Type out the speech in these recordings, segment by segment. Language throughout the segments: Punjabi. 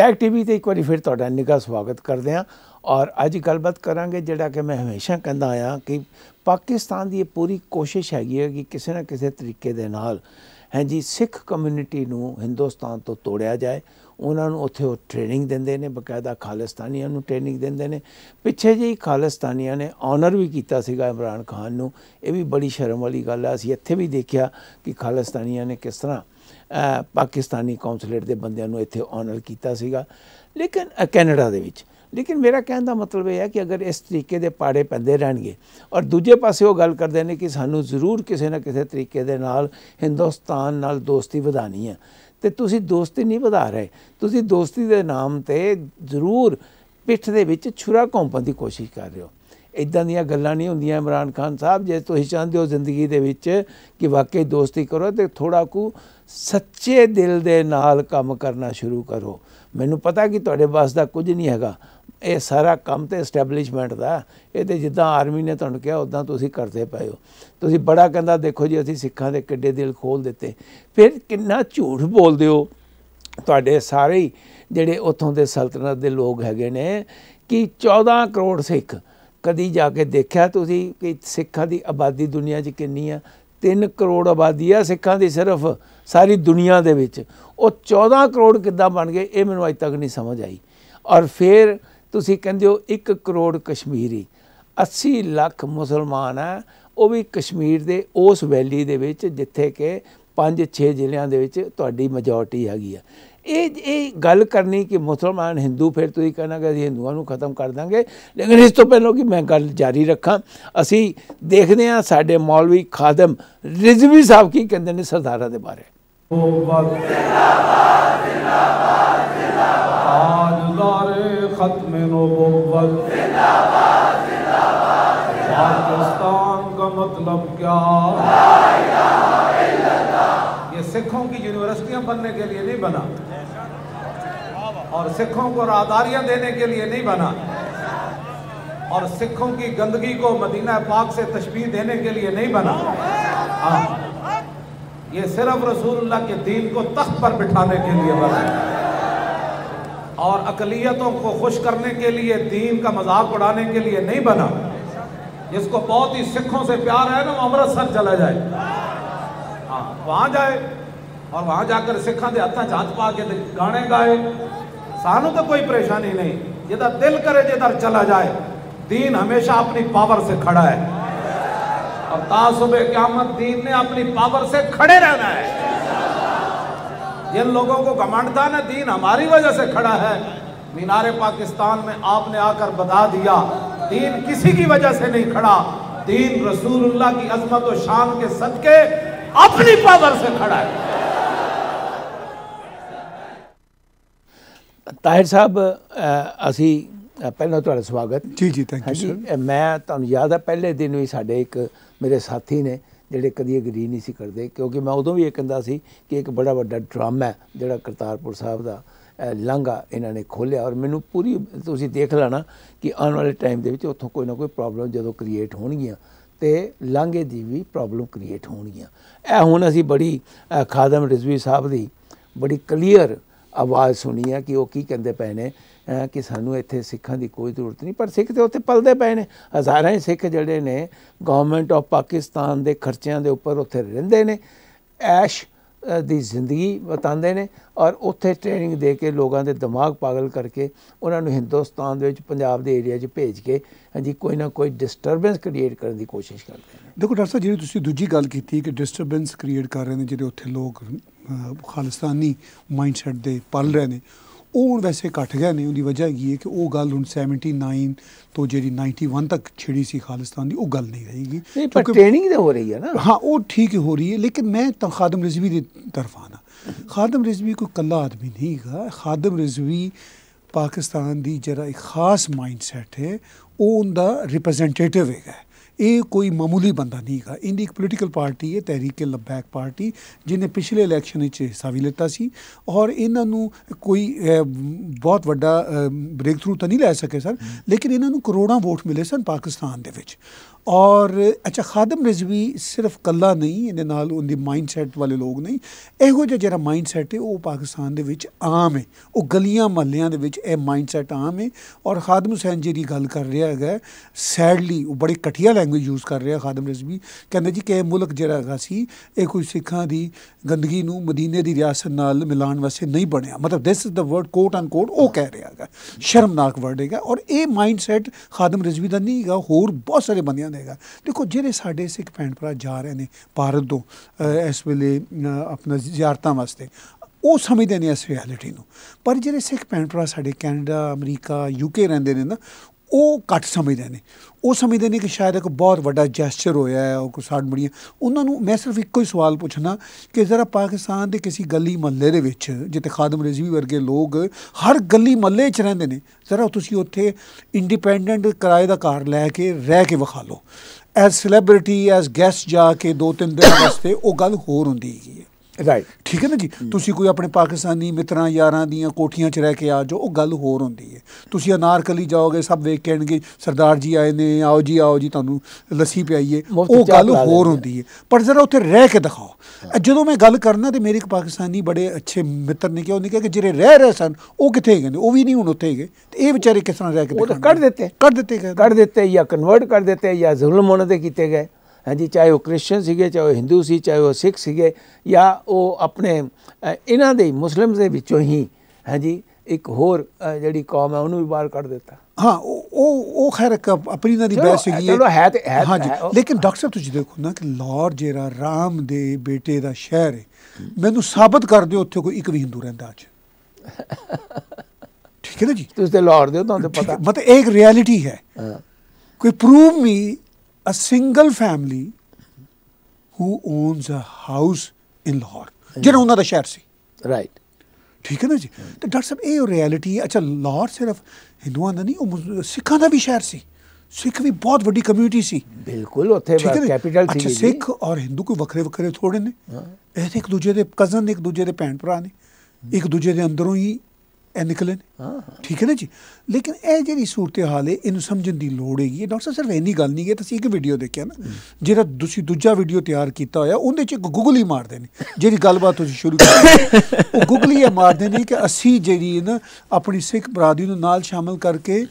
ਟੈਗ ਟੀਵੀ ਤੇ ਇੱਕ ਵਾਰੀ ਫਿਰ ਤੁਹਾਡਾ ਨਿੱਘਾ ਸਵਾਗਤ ਕਰਦੇ ਹਾਂ। ਔਰ ਅੱਜ ਗੱਲਬਾਤ ਕਰਾਂਗੇ ਜਿਹੜਾ ਕਿ ਮੈਂ ਹਮੇਸ਼ਾ ਕਹਿੰਦਾ ਆਇਆ ਕਿ ਪਾਕਿਸਤਾਨ ਦੀ ਇਹ ਪੂਰੀ ਕੋਸ਼ਿਸ਼ ਹੈਗੀ ਹੈ ਕਿ ਕਿਸੇ ਨਾ ਕਿਸੇ ਤਰੀਕੇ ਦੇ ਨਾਲ ਹੈ ਜੀ, ਸਿੱਖ ਕਮਿਊਨਿਟੀ ਨੂੰ ਹਿੰਦੁਸਤਾਨ ਤੋਂ ਤੋੜਿਆ ਜਾਏ। ਉਹਨਾਂ ਨੂੰ ਉੱਥੇ ਉਹ ਟ੍ਰੇਨਿੰਗ ਦਿੰਦੇ ਨੇ, ਬਕਾਇਦਾ ਖਾਲਿਸਤਾਨੀਆਂ ਨੂੰ ਟ੍ਰੇਨਿੰਗ ਦਿੰਦੇ ਨੇ। ਪਿੱਛੇ ਜਿਹੀ ਖਾਲਿਸਤਾਨੀਆਂ ਨੇ ਆਨਰ ਵੀ ਕੀਤਾ ਸੀਗਾ ਇਮਰਾਨ ਖਾਨ ਨੂੰ। ਇਹ ਵੀ ਬੜੀ ਸ਼ਰਮ ਵਾਲੀ ਗੱਲ ਆ ਅਸੀਂ ਇੱਥੇ ਵੀ ਦੇਖਿਆ ਕਿ ਖਾਲਿਸਤਾਨੀਆਂ ਨੇ ਕਿਸ ਤਰ੍ਹਾਂ ਪਾਕਿਸਤਾਨੀ ਕੌਂਸੂਲੇਟ ਦੇ ਬੰਦਿਆਂ ਨੂੰ ਇੱਥੇ ਆਨਰ ਕੀਤਾ ਸੀਗਾ। ਲੇਕਿਨ ਕੈਨੇਡਾ ਦੇ ਵਿੱਚ। ਲੇਕਿਨ ਮੇਰਾ ਕਹਿਣ ਦਾ ਮਤਲਬ ਇਹ ਹੈ ਕਿ ਅਗਰ ਇਸ ਤਰੀਕੇ ਦੇ ਪਾੜੇ ਪੈਂਦੇ ਰਹਿਣਗੇ ਔਰ ਦੂਜੇ ਪਾਸੇ ਉਹ ਗੱਲ ਕਰਦੇ ਨੇ ਕਿ ਸਾਨੂੰ ਜ਼ਰੂਰ ਕਿਸੇ ਨਾ ਕਿਸੇ ਤਰੀਕੇ ਦੇ ਨਾਲ ਹਿੰਦੁਸਤਾਨ ਨਾਲ ਦੋਸਤੀ ਵਧਾਣੀ ਹੈ। ਤੇ ਤੁਸੀਂ ਦੋਸਤੀ ਨਹੀਂ ਵਧਾ ਰਹੇ। ਤੁਸੀਂ ਦੋਸਤੀ ਦੇ ਨਾਮ ਤੇ ਜ਼ਰੂਰ ਪਿੱਠ ਦੇ ਵਿੱਚ ਛੁਰਾ ਘੋਂਪਣ ਦੀ ਕੋਸ਼ਿਸ਼ ਕਰ ਰਹੇ ਹੋ। ਇਦਾਂ ਦੀਆਂ ਗੱਲਾਂ ਨਹੀਂ ਹੁੰਦੀਆਂ ਇਮਰਾਨ ਖਾਨ ਸਾਹਿਬ, ਜੇ ਤੁਸੀਂ ਚਾਹੁੰਦੇ ਹੋ ਜ਼ਿੰਦਗੀ ਦੇ ਵਿੱਚ ਕਿ ਵਾਕਈ ਦੋਸਤੀ ਕਰੋ ਤੇ ਥੋੜਾ ਕੁ ਸੱਚੇ ਦਿਲ ਦੇ ਨਾਲ ਕੰਮ ਕਰਨਾ ਸ਼ੁਰੂ ਕਰੋ। ਮੈਨੂੰ ਪਤਾ ਕਿ ਤੁਹਾਡੇ ਬਸ ਦਾ ਕੁਝ ਨਹੀਂ ਹੈਗਾ। ਇਹ ਸਾਰਾ ਕੰਮ ਤੇ ਐਸਟੈਬਲਿਸ਼ਮੈਂਟ ਦਾ। ਇਹ ਤੇ ਜਿੱਦਾਂ ਆਰਮੀ ਨੇ ਤੁਹਾਨੂੰ ਕਿਹਾ ਉਦਾਂ ਤੁਸੀਂ ਕਰਦੇ ਪਏ ਹੋ। ਤੁਸੀਂ ਬੜਾ ਕਹਿੰਦਾ, ਦੇਖੋ ਜੀ, ਅਸੀਂ ਸਿੱਖਾਂ ਦੇ ਕਿੱਡੇ ਦਿਲ ਖੋਲ ਦਿੱਤੇ। ਫਿਰ ਕਿੰਨਾ ਝੂਠ ਬੋਲਦੇ ਹੋ? ਤੁਹਾਡੇ ਸਾਰੇ ਜਿਹੜੇ ਉੱਥੋਂ ਦੇ ਸਲਤਨਤ ਦੇ ਲੋਕ ਹੈਗੇ ਨੇ, ਕਿ 14 ਕਰੋੜ ਸਿੱਖ ਕਦੀ ਜਾ ਕੇ ਦੇਖਿਆ ਤੁਸੀਂ ਕਿ ਸਿੱਖਾਂ ਦੀ ਆਬਾਦੀ ਦੁਨੀਆ 'ਚ ਕਿੰਨੀ ਆ? 3 ਕਰੋੜ ਆਬਾਦੀ ਆ ਸਿੱਖਾਂ ਦੀ ਸਿਰਫ। ਸਾਰੀ ਦੁਨੀਆ ਦੇ ਵਿੱਚ, ਉਹ 14 ਕਰੋੜ ਕਿੱਦਾਂ ਬਣ ਗਏ, ਇਹ ਮੈਨੂੰ ਅਜੇ ਤੱਕ ਨਹੀਂ ਸਮਝ ਆਈ। ਔਰ ਫਿਰ ਤੁਸੀਂ ਕਹਿੰਦੇ ਹੋ 1 ਕਰੋੜ ਕਸ਼ਮੀਰੀ 80 ਲੱਖ ਮੁਸਲਮਾਨ ਆ ਉਹ ਵੀ ਕਸ਼ਮੀਰ ਦੇ, ਉਸ ਵੈਲੀ ਦੇ ਵਿੱਚ, ਜਿੱਥੇ ਕਿ 5-6 ਜ਼ਿਲ੍ਹਿਆਂ ਦੇ ਵਿੱਚ ਤੁਹਾਡੀ ਮੈਜੋਰਟੀ ਹੈਗੀ ਆ। ਇਹ ਇਹ ਗੱਲ ਕਰਨੀ ਕਿ ਮੁਸਲਮਾਨ ਹਿੰਦੂ, ਫਿਰ ਤੁਸੀਂ ਕਹਿਣਾ ਕਿ ਅਸੀਂ ਹਿੰਦੂਆਂ ਨੂੰ ਖਤਮ ਕਰ ਦਾਂਗੇ, ਲੇਕਿਨ ਇਸ ਤੋਂ ਪਹਿਲਾਂ ਕਿ ਮੈਂ ਗੱਲ ਜਾਰੀ ਰੱਖਾਂ, ਅਸੀਂ ਦੇਖਦੇ ਹਾਂ ਸਾਡੇ ਮੌਲਵੀ ਖਾਦਮ ਰਿਜ਼ਵੀ ਸਾਹਿਬ ਕੀ ਕਹਿੰਦੇ ਨੇ ਸਰਦਾਰਾਂ ਦੇ ਬਾਰੇ। وہ ختم نبوت پاکستان کا مطلب کیا یہ سکھوں کی یونیورسٹیاں بننے کے لیے نہیں بنا اور سکھوں کو راداریاں دینے کے لیے نہیں بنا اور سکھوں کی گندگی کو مدینہ پاک سے تشبیح دینے کے لیے نہیں بنا ہاں یہ صرف رسول اللہ کے دین کو تخت پر بٹھانے کے لیے بنا اور اقلیتوں کو خوش کرنے کے لیے، دین کا مذاق اڑانے کے لیے نہیں بنا۔ جس کو بہت ہی سکھوں سے پیار ہے نا، وہ امرتسر چلا جائے۔ ہاں وہاں جائے۔ اور وہاں جا کر سکھاں دے ہاتھاں ہاتھ پا کے گانے گائے۔ سانوں تو کوئی پریشانی نہیں۔ جدھر دل کرے جدھر چلا جائے۔ دین ہمیشہ اپنی پاور سے کھڑا ہے۔ اور تا صبح قیامت دین نے اپنی پاور سے کھڑے رہنا ہے۔ جن لوگوں کو گھمنڈتا نا دین ہماری وجہ سے کھڑا ہے۔ مینار پاکستان میں آپ نے آ کر بتا دیا، دین کسی کی وجہ سے نہیں کھڑا۔ دین رسول اللہ کی عظمت و شان کے صدقے اپنی پاور سے کھڑا ہے۔ طاہر صاحب اسی ਪਹਿਲਾਂ ਤੁਹਾਡਾ ਸਵਾਗਤ। ਜੀ ਜੀ ਥੈਂਕ ਯੂ ਸਰ ਮੈਂ ਤੁਹਾਨੂੰ ਯਾਦ ਹੈ ਪਹਿਲੇ ਦਿਨ ਵੀ ਸਾਡੇ ਇੱਕ ਮੇਰੇ ਸਾਥੀ ਨੇ ਜਿਹੜੇ ਕਦੀ ਅਗਰੀ ਨਹੀਂ ਸੀ ਕਰਦੇ ਕਿਉਂਕਿ ਮੈਂ ਉਦੋਂ ਵੀ ਇਹ ਕਹਿੰਦਾ ਸੀ ਕਿ ਇੱਕ ਬੜਾ ਵੱਡਾ ਡਰਾਮਾ ਹੈ ਜਿਹੜਾ ਕਰਤਾਰਪੁਰ ਸਾਹਿਬ ਦਾ ਲਾਂਗਾ ਇਹਨਾਂ ਨੇ ਖੋਲਿਆ ਔਰ ਮੈਨੂੰ ਪੂਰੀ ਤੁਸੀਂ ਦੇਖ ਲੈਣਾ ਕਿ ਆਉਣ ਵਾਲੇ ਟਾਈਮ ਦੇ ਵਿੱਚ ਉੱਥੋਂ ਕੋਈ ਨਾ ਕੋਈ ਪ੍ਰੋਬਲਮ ਜਦੋਂ ਕ੍ਰੀਏਟ ਹੋਣਗੀਆਂ ਤੇ ਲਾਂਗੇ ਦੀ ਵੀ ਪ੍ਰੋਬਲਮ ਕ੍ਰੀਏਟ ਹੋਣਗੀਆਂ। ਇਹ ਹੁਣ ਅਸੀਂ ਬੜੀ ਖਾਦਮ ਰਿਜ਼ਵੀ ਸਾਹਿਬ ਦੀ ਬੜੀ ਕਲੀਅਰ ਆਵਾਜ਼ ਸੁਣੀ ਹੈ ਕਿ ਉਹ ਕੀ ਕਹਿੰਦੇ ਪਏ ਨੇ ਕਿ ਸਾਨੂੰ ਇੱਥੇ ਸਿੱਖਾਂ ਦੀ ਕੋਈ ਜ਼ਰੂਰਤ ਨਹੀਂ, ਪਰ ਸਿੱਖ ਤੇ ਉੱਥੇ ਪਲਦੇ ਪਏ ਨੇ। ਹਜ਼ਾਰਾਂ ਹੀ ਸਿੱਖ ਜਿਹੜੇ ਨੇ ਗਵਰਨਮੈਂਟ ਆਫ ਪਾਕਿਸਤਾਨ ਦੇ ਖਰਚਿਆਂ ਦੇ ਉੱਪਰ ਉੱਥੇ ਰਹਿੰਦੇ ਨੇ। ਐਸ਼ ਦੀ ਜ਼ਿੰਦਗੀ ਬਤਾਉਂਦੇ ਨੇ ਔਰ ਉੱਥੇ ਟ੍ਰੇਨਿੰਗ ਦੇ ਕੇ ਲੋਕਾਂ ਦੇ ਦਿਮਾਗ ਪਾਗਲ ਕਰਕੇ ਉਹਨਾਂ ਨੂੰ ਹਿੰਦੁਸਤਾਨ ਦੇ ਵਿੱਚ ਪੰਜਾਬ ਦੇ ਏਰੀਆ 'ਚ ਭੇਜ ਕੇ ਹਾਂਜੀ ਕੋਈ ਨਾ ਕੋਈ ਡਿਸਟਰਬੈਂਸ ਕ੍ਰੀਏਟ ਕਰਨ ਦੀ ਕੋਸ਼ਿਸ਼ ਕਰਦੇ ਨੇ। ਦੇਖੋ ਡਾਕਟਰ ਸਾਹਿਬ, ਜਿਹੜੀ ਤੁਸੀਂ ਦੂਜੀ ਗੱਲ ਕੀਤੀ ਕਿ ਡਿਸਟਰਬੈਂਸ ਕ੍ਰੀਏਟ ਕਰ ਰਹੇ ਨੇ, ਜਿਹੜੇ ਉੱਥੇ ਲੋਕ ਖਾਲਿਸਤਾਨੀ ਮਾਈਂਡਸੈਟ ਦੇ ਪਲ ਰਹੇ ਨੇ ਉਹ ਹੁਣ ਵੈਸੇ ਘਟ ਗਏ ਨੇ ਉਹਦੀ ਵਜ੍ਹਾ ਹੈਗੀ ਹੈ ਕਿ ਉਹ ਗੱਲ ਹੁਣ 79 ਤੋਂ ਜਿਹੜੀ 91 ਤੱਕ ਛਿੜੀ ਸੀ ਖਾਲਿਸਤਾਨ ਦੀ ਉਹ ਗੱਲ ਨਹੀਂ ਰਹੇਗੀ। ਨਹੀਂ ਪਰ ਟ੍ਰੇਨਿੰਗ ਤੇ ਹੋ ਰਹੀ ਹੈ ਨਾ। ਹਾਂ ਉਹ ਠੀਕ ਹੋ ਰਹੀ ਹੈ ਲੇਕਿਨ ਮੈਂ ਤਾਂ ਖਾਦਮ ਰਿਜ਼ਵੀ ਦੀ ਤਰਫ ਆਣਾ ਖਾਦਮ ਰਿਜ਼ਵੀ ਕੋਈ ਕੱਲਾ ਆਦਮੀ ਨਹੀਂ ਹੈਗਾ। ਖਾਦਮ ਰਿਜ਼ਵੀ ਪਾਕਿਸਤਾਨ ਦੀ ਜਿਹੜਾ ਇੱਕ ਖਾਸ ਮਾਈਂਡਸੈਟ ਹੈ ਉਹ ਉਹਦਾ ਰਿਪਰੈਜ਼ੈਂਟੇਟਿਵ ਹੈਗਾ। ਇਹ ਕੋਈ ਮਾਮੂਲੀ ਬੰਦਾ ਨਹੀਂ ਹੈਗਾ। ਇਹਦੀ ਇੱਕ ਪੋਲੀਟੀਕਲ ਪਾਰਟੀ ਹੈ, ਤਹਿਰੀਕ ਲਬੈਕ ਪਾਰਟੀ, ਜਿਹਨੇ ਪਿਛਲੇ ਇਲੈਕਸ਼ਨ ਵਿੱਚ ਹਿੱਸਾ ਵੀ ਲਿੱਤਾ ਸੀ। ਔਰ ਇਹਨਾਂ ਨੂੰ ਕੋਈ ਬਹੁਤ ਵੱਡਾ ਬ੍ਰੇਕ ਥਰੂ ਤਾਂ ਨਹੀਂ ਲੈ ਸਕੇ ਸਰ, ਲੇਕਿਨ ਇਹਨਾਂ ਨੂੰ ਕਰੋੜਾਂ ਵੋਟ ਮਿਲੇ ਸਨ ਪਾਕਿਸਤਾਨ ਦੇ ਵਿੱਚ। ਔਰ, ਅੱਛਾ, ਖਾਦਮ ਰਿਜ਼ਵੀ ਸਿਰਫ ਕੱਲਾ ਨਹੀਂ, ਇਹਦੇ ਨਾਲ ਉਹਦੀ ਮਾਈਂਡਸੈਟ ਵਾਲੇ ਲੋਕ ਨਹੀਂ। ਇਹੋ ਜਿਹਾ ਜਿਹੜਾ ਮਾਈਂਡਸੈਟ ਹੈ ਉਹ ਪਾਕਿਸਤਾਨ ਦੇ ਵਿੱਚ ਆਮ ਹੈ ਉਹ ਗਲੀਆਂ ਮਹੱਲਿਆਂ ਦੇ ਵਿੱਚ ਇਹ ਮਾਈਂਡਸੈਟ ਆਮ ਹੈ ਔਰ ਖਾਦਮ ਹੁਸੈਨ ਜਿਹੜੀ ਗੱਲ ਕਰ ਰਿਹਾ ਹੈਗਾ ਸੈਡਲੀ ਉਹ ਬੜੇ ਘਟੀਆ ਲੈਂਗੁਏਜ ਯੂਜ਼ ਕਰ ਰਿਹਾ ਖਾਦਮ ਰਿਜ਼ਵੀ ਕਹਿੰਦੇ ਜੀ ਕਿ ਇਹ ਮੁਲਕ ਜਿਹੜਾ ਹੈਗਾ ਸੀ, ਇਹ ਕੋਈ ਸਿੱਖਾਂ ਦੀ ਗੰਦਗੀ ਨੂੰ ਮਦੀਨੇ ਦੀ ਰਿਆਸਤ ਨਾਲ ਮਿਲਾਉਣ ਵਾਸਤੇ ਨਹੀਂ ਬਣਿਆ। ਮਤਲਬ this is the word quote end quote ਉਹ ਕਹਿ ਰਿਹਾ ਹੈਗਾ। ਸ਼ਰਮਨਾਕ ਵਰਡ ਹੈਗਾ। ਔਰ ਇਹ ਮਾਈਂਡਸੈਟ ਖਾਦਮ ਰਜ਼ਵੀ ਦਾ ਨਹੀਂ ਹੈਗਾ, ਹੋਰ ਬਹੁਤ ਸਾਰੇ ਬੰਦਿਆਂ ਦਾ ਹੈਗਾ। ਦੇਖੋ, ਜਿਹੜੇ ਸਾਡੇ ਸਿੱਖ ਭੈਣ ਭਰਾ ਜਾ ਰਹੇ ਨੇ ਭਾਰਤ ਤੋਂ ਇਸ ਵੇਲੇ ਆਪਣਾ ਜ਼ਿਆਰਤਾਂ ਵਾਸਤੇ, ਉਹ ਸਮਝਦੇ ਨੇ ਇਸ ਰਿਐਲਿਟੀ ਨੂੰ। ਪਰ ਜਿਹੜੇ ਸਿੱਖ ਭੈਣ ਭਰਾ ਸਾਡੇ ਕੈਨੇਡਾ, ਅਮਰੀਕਾ ਯੂਕੇ ਰਹਿੰਦੇ ਨੇ ਨਾ ਉਹ ਘੱਟ ਸਮਝਦੇ ਨੇ। ਉਹ ਸਮਝਦੇ ਨੇ ਕਿ ਸ਼ਾਇਦ ਇੱਕ ਬਹੁਤ ਵੱਡਾ ਜੈਸਚਰ ਹੋਇਆ ਹੈ, ਉਹ ਕੋਈ ਬੜੀਆਂ ਉਹਨਾਂ ਨੂੰ ਮੈਂ ਸਿਰਫ ਇੱਕੋ ਹੀ ਸਵਾਲ ਪੁੱਛਣਾ ਕਿ ਜ਼ਰਾ ਪਾਕਿਸਤਾਨ ਦੇ ਕਿਸੇ ਗਲੀ ਮਹੱਲੇ ਦੇ ਵਿੱਚ, ਜਿੱਥੇ ਖਾਦਮ ਰਿਜ਼ਵੀ ਵਰਗੇ ਲੋਕ ਹਰ ਗਲੀ ਮਹੱਲੇ 'ਚ ਰਹਿੰਦੇ ਨੇ, ਜ਼ਰਾ ਤੁਸੀਂ ਉੱਥੇ ਇੰਡੀਪੈਂਡੈਂਟ ਕਿਰਾਏ ਦਾ ਘਰ ਲੈ ਕੇ ਰਹਿ ਕੇ ਵਿਖਾ ਲਓ। ਐਜ਼ ਸੈਲੀਬ੍ਰਿਟੀ ਐਜ਼ ਗੈਸਟ ਜਾ ਕੇ ਦੋ ਤਿੰਨ ਦਿਨ ਵਾਸਤੇ ਉਹ ਗੱਲ ਹੋਰ ਹੁੰਦੀ ਹੈਗੀ ਹੈ। ਰਾਈਟ ਠੀਕ ਹੈ ਨਾ ਜੀ? ਤੁਸੀਂ ਕੋਈ ਆਪਣੇ ਪਾਕਿਸਤਾਨੀ ਮਿੱਤਰਾਂ ਯਾਰਾਂ ਦੀਆਂ ਕੋਠੀਆਂ 'ਚ ਰਹਿ ਕੇ ਆ ਜਾਓ ਉਹ ਗੱਲ ਹੋਰ ਹੁੰਦੀ ਹੈ। ਤੁਸੀਂ ਅਨਾਰਕਲੀ ਜਾਓਗੇ ਸਭ ਵੇਖ ਕੇ ਆਣਗੇ ਸਰਦਾਰ ਜੀ ਆਏ ਨੇ ਆਓ ਜੀ ਆਓ ਜੀ ਤੁਹਾਨੂੰ ਲੱਸੀ ਪਿਆਈਏ। ਉਹ ਗੱਲ ਹੋਰ ਹੁੰਦੀ ਹੈ। ਪਰ ਜ਼ਰਾ ਉੱਥੇ ਰਹਿ ਕੇ ਦਿਖਾਓ। ਜਦੋਂ ਮੈਂ ਗੱਲ ਕਰਨਾ ਤੇ ਮੇਰੇ ਇੱਕ ਪਾਕਿਸਤਾਨੀ ਬੜੇ ਅੱਛੇ ਮਿੱਤਰ ਨੇ ਕਿਹਾ ਉਹਨੇ ਕਿਹਾ ਕਿ ਜਿਹੜੇ ਰਹਿ ਰਹੇ ਸਨ ਉਹ ਕਿੱਥੇ ਨੇ? ਉਹ ਵੀ ਨਹੀਂ ਹੁਣ ਉੱਥੇ ਹੈਗੇ। ਤੇ ਇਹ ਵਿਚਾਰੇ ਕਿਸ ਤਰ੍ਹਾਂ ਰਹਿ ਕੇ ਉਹ ਤਾਂ? ਕੱਢ ਦਿੱਤੇ। ਕੱਢ ਦਿੱਤੇ ਗਏ। ਕਰ ਦਿੱਤੇ ਜਾਂ ਕਨਵਰਟ ਕਰ ਦਿੱਤੇ ਜਾਂ ਜ਼ੁਲਮ ਉਹਨਾਂ ਤੇ ਕੀਤੇ ਗਏ। ਹਾਂਜੀ ਚਾਹੇ ਉਹ ਕ੍ਰਿਸਚੀਅਨ ਸੀਗੇ ਚਾਹੇ ਉਹ ਹਿੰਦੂ ਸੀ ਚਾਹੇ ਉਹ ਸਿੱਖ ਸੀਗੇ ਜਾਂ ਉਹ ਆਪਣੇ ਇਹਨਾਂ ਦੇ ਮੁਸਲਿਮਸ ਦੇ ਵਿੱਚੋਂ ਹੀ ਹਾਂਜੀ ਇੱਕ ਹੋਰ ਜਿਹੜੀ ਕੌਮ ਹੈ ਉਹਨੂੰ ਵੀ ਬਾਹਰ ਕੱਢ ਦਿੱਤਾ। ਹਾਂ ਉਹ ਉਹ ਖੈਰ ਆਪਣੀ ਨਾਲ ਦੀ ਬਹਿਸ ਹੈਗੀ ਚਲੋ, ਹੈ ਤੇ- ਹੈ- ਹਾਂਜੀ ਲੇਕਿਨ ਡਾਕਟਰ ਸਾਹਿਬ ਤੁਸੀਂ ਦੇਖੋ ਨਾ ਕਿ ਲਾਹੌਰ ਜਿਹੜਾ ਰਾਮ ਦੇ ਬੇਟੇ ਦਾ ਸ਼ਹਿਰ ਹੈ ਮੈਨੂੰ ਸਾਬਤ ਕਰ ਦਿਓ ਉੱਥੇ ਕੋਈ ਇੱਕ ਵੀ ਹਿੰਦੂ ਰਹਿੰਦਾ ਅੱਜ। ਠੀਕ ਹੈ ਨਾ ਜੀ? ਤੁਸੀਂ ਤੇ ਲਾਹੌਰ ਦੇ ਹੋ ਤੁਹਾਨੂੰ ਪਤਾ। ਮਤਲਬ ਇਹ ਇੱਕ ਰਿਐਲਿਟੀ ਹੈ। ਹਾਂ। ਕੋਈ prove me a single family who owns a house in Lahore ਜਿਹੜਾ ਉਹਨਾਂ ਦਾ ਸ਼ਹਿਰ ਸੀ ਰਾਈਟ ਠੀਕ ਹੈ ਨਾ ਜੀ ਤੇ ਡਾਕਟਰ ਸਾਹਿਬ ਇਹ ਰਿਐਲਿਟੀ ਹੈ ਅੱਛਾ ਲਾਹੌਰ ਸਿਰਫ ਹਿੰਦੂਆਂ ਦਾ ਨਹੀਂ ਉਹ ਸਿੱਖਾਂ ਦਾ ਵੀ ਸ਼ਹਿਰ ਸੀ ਸਿੱਖ ਵੀ ਬਹੁਤ ਵੱਡੀ ਕਮਿਊਨਿਟੀ ਸੀ ਬਿਲਕੁਲ ਉੱਥੇ? ਕੈਪੀਟਲ ਅੱਛਾ ਸੀ ਸਿੱਖ ਔਰ ਹਿੰਦੂ ਕੋਈ ਵੱਖਰੇ ਵੱਖਰੇ ਥੋੜੇ ਨੇ ਇਹ ਇੱਕ ਦੂਜੇ ਦੇ ਕਜ਼ਨ ਇੱਕ ਦੂਜੇ ਦੇ ਭੈਣ ਭਰਾ ਨੇ ਇੱਕ ਦੂਜੇ ਦੇ ਅੰਦਰੋਂ ਹੀ ਇਹ ਨਿਕਲੇ ਨੇ ਹਾਂ, ਠੀਕ ਹੈ ਨਾ ਜੀ? ਲੇਕਿਨ ਇਹ ਜਿਹੜੀ ਸੂਰਤ ਹਾਲ ਹੈ ਇਹਨੂੰ ਸਮਝਣ ਦੀ ਲੋੜ ਹੈਗੀ ਡਾਕਟਰ ਸਾਹਿਬ ਸਿਰਫ ਇੰਨੀ ਗੱਲ ਨਹੀਂ ਹੈ ਤੁਸੀਂ ਇੱਕ ਵੀਡੀਓ ਦੇਖਿਆ ਨਾ ਜਿਹੜਾ ਤੁਸੀਂ ਦੂਜਾ ਵੀਡੀਓ ਤਿਆਰ ਕੀਤਾ ਹੋਇਆ ਉਹਦੇ ਚ ਇੱਕ ਗੂਗਲ ਹੀ ਮਾਰਦੇ ਨੇ ਜਿਹੜੀ ਗੱਲਬਾਤ ਤੁਸੀਂ ਸ਼ੁਰੂ ਕੀਤੀ ਉਹ ਗੂਗਲ ਹੀ ਮਾਰਦੇ ਨੇ ਕਿ ਅਸੀਂ ਜਿਹੜੀ ਨਾ ਆਪਣੀ ਸਿੱਖ ਬਰਾਦਰੀ ਨੂੰ ਨਾਲ ਸ਼ਾਮਲ ਕਰਕੇ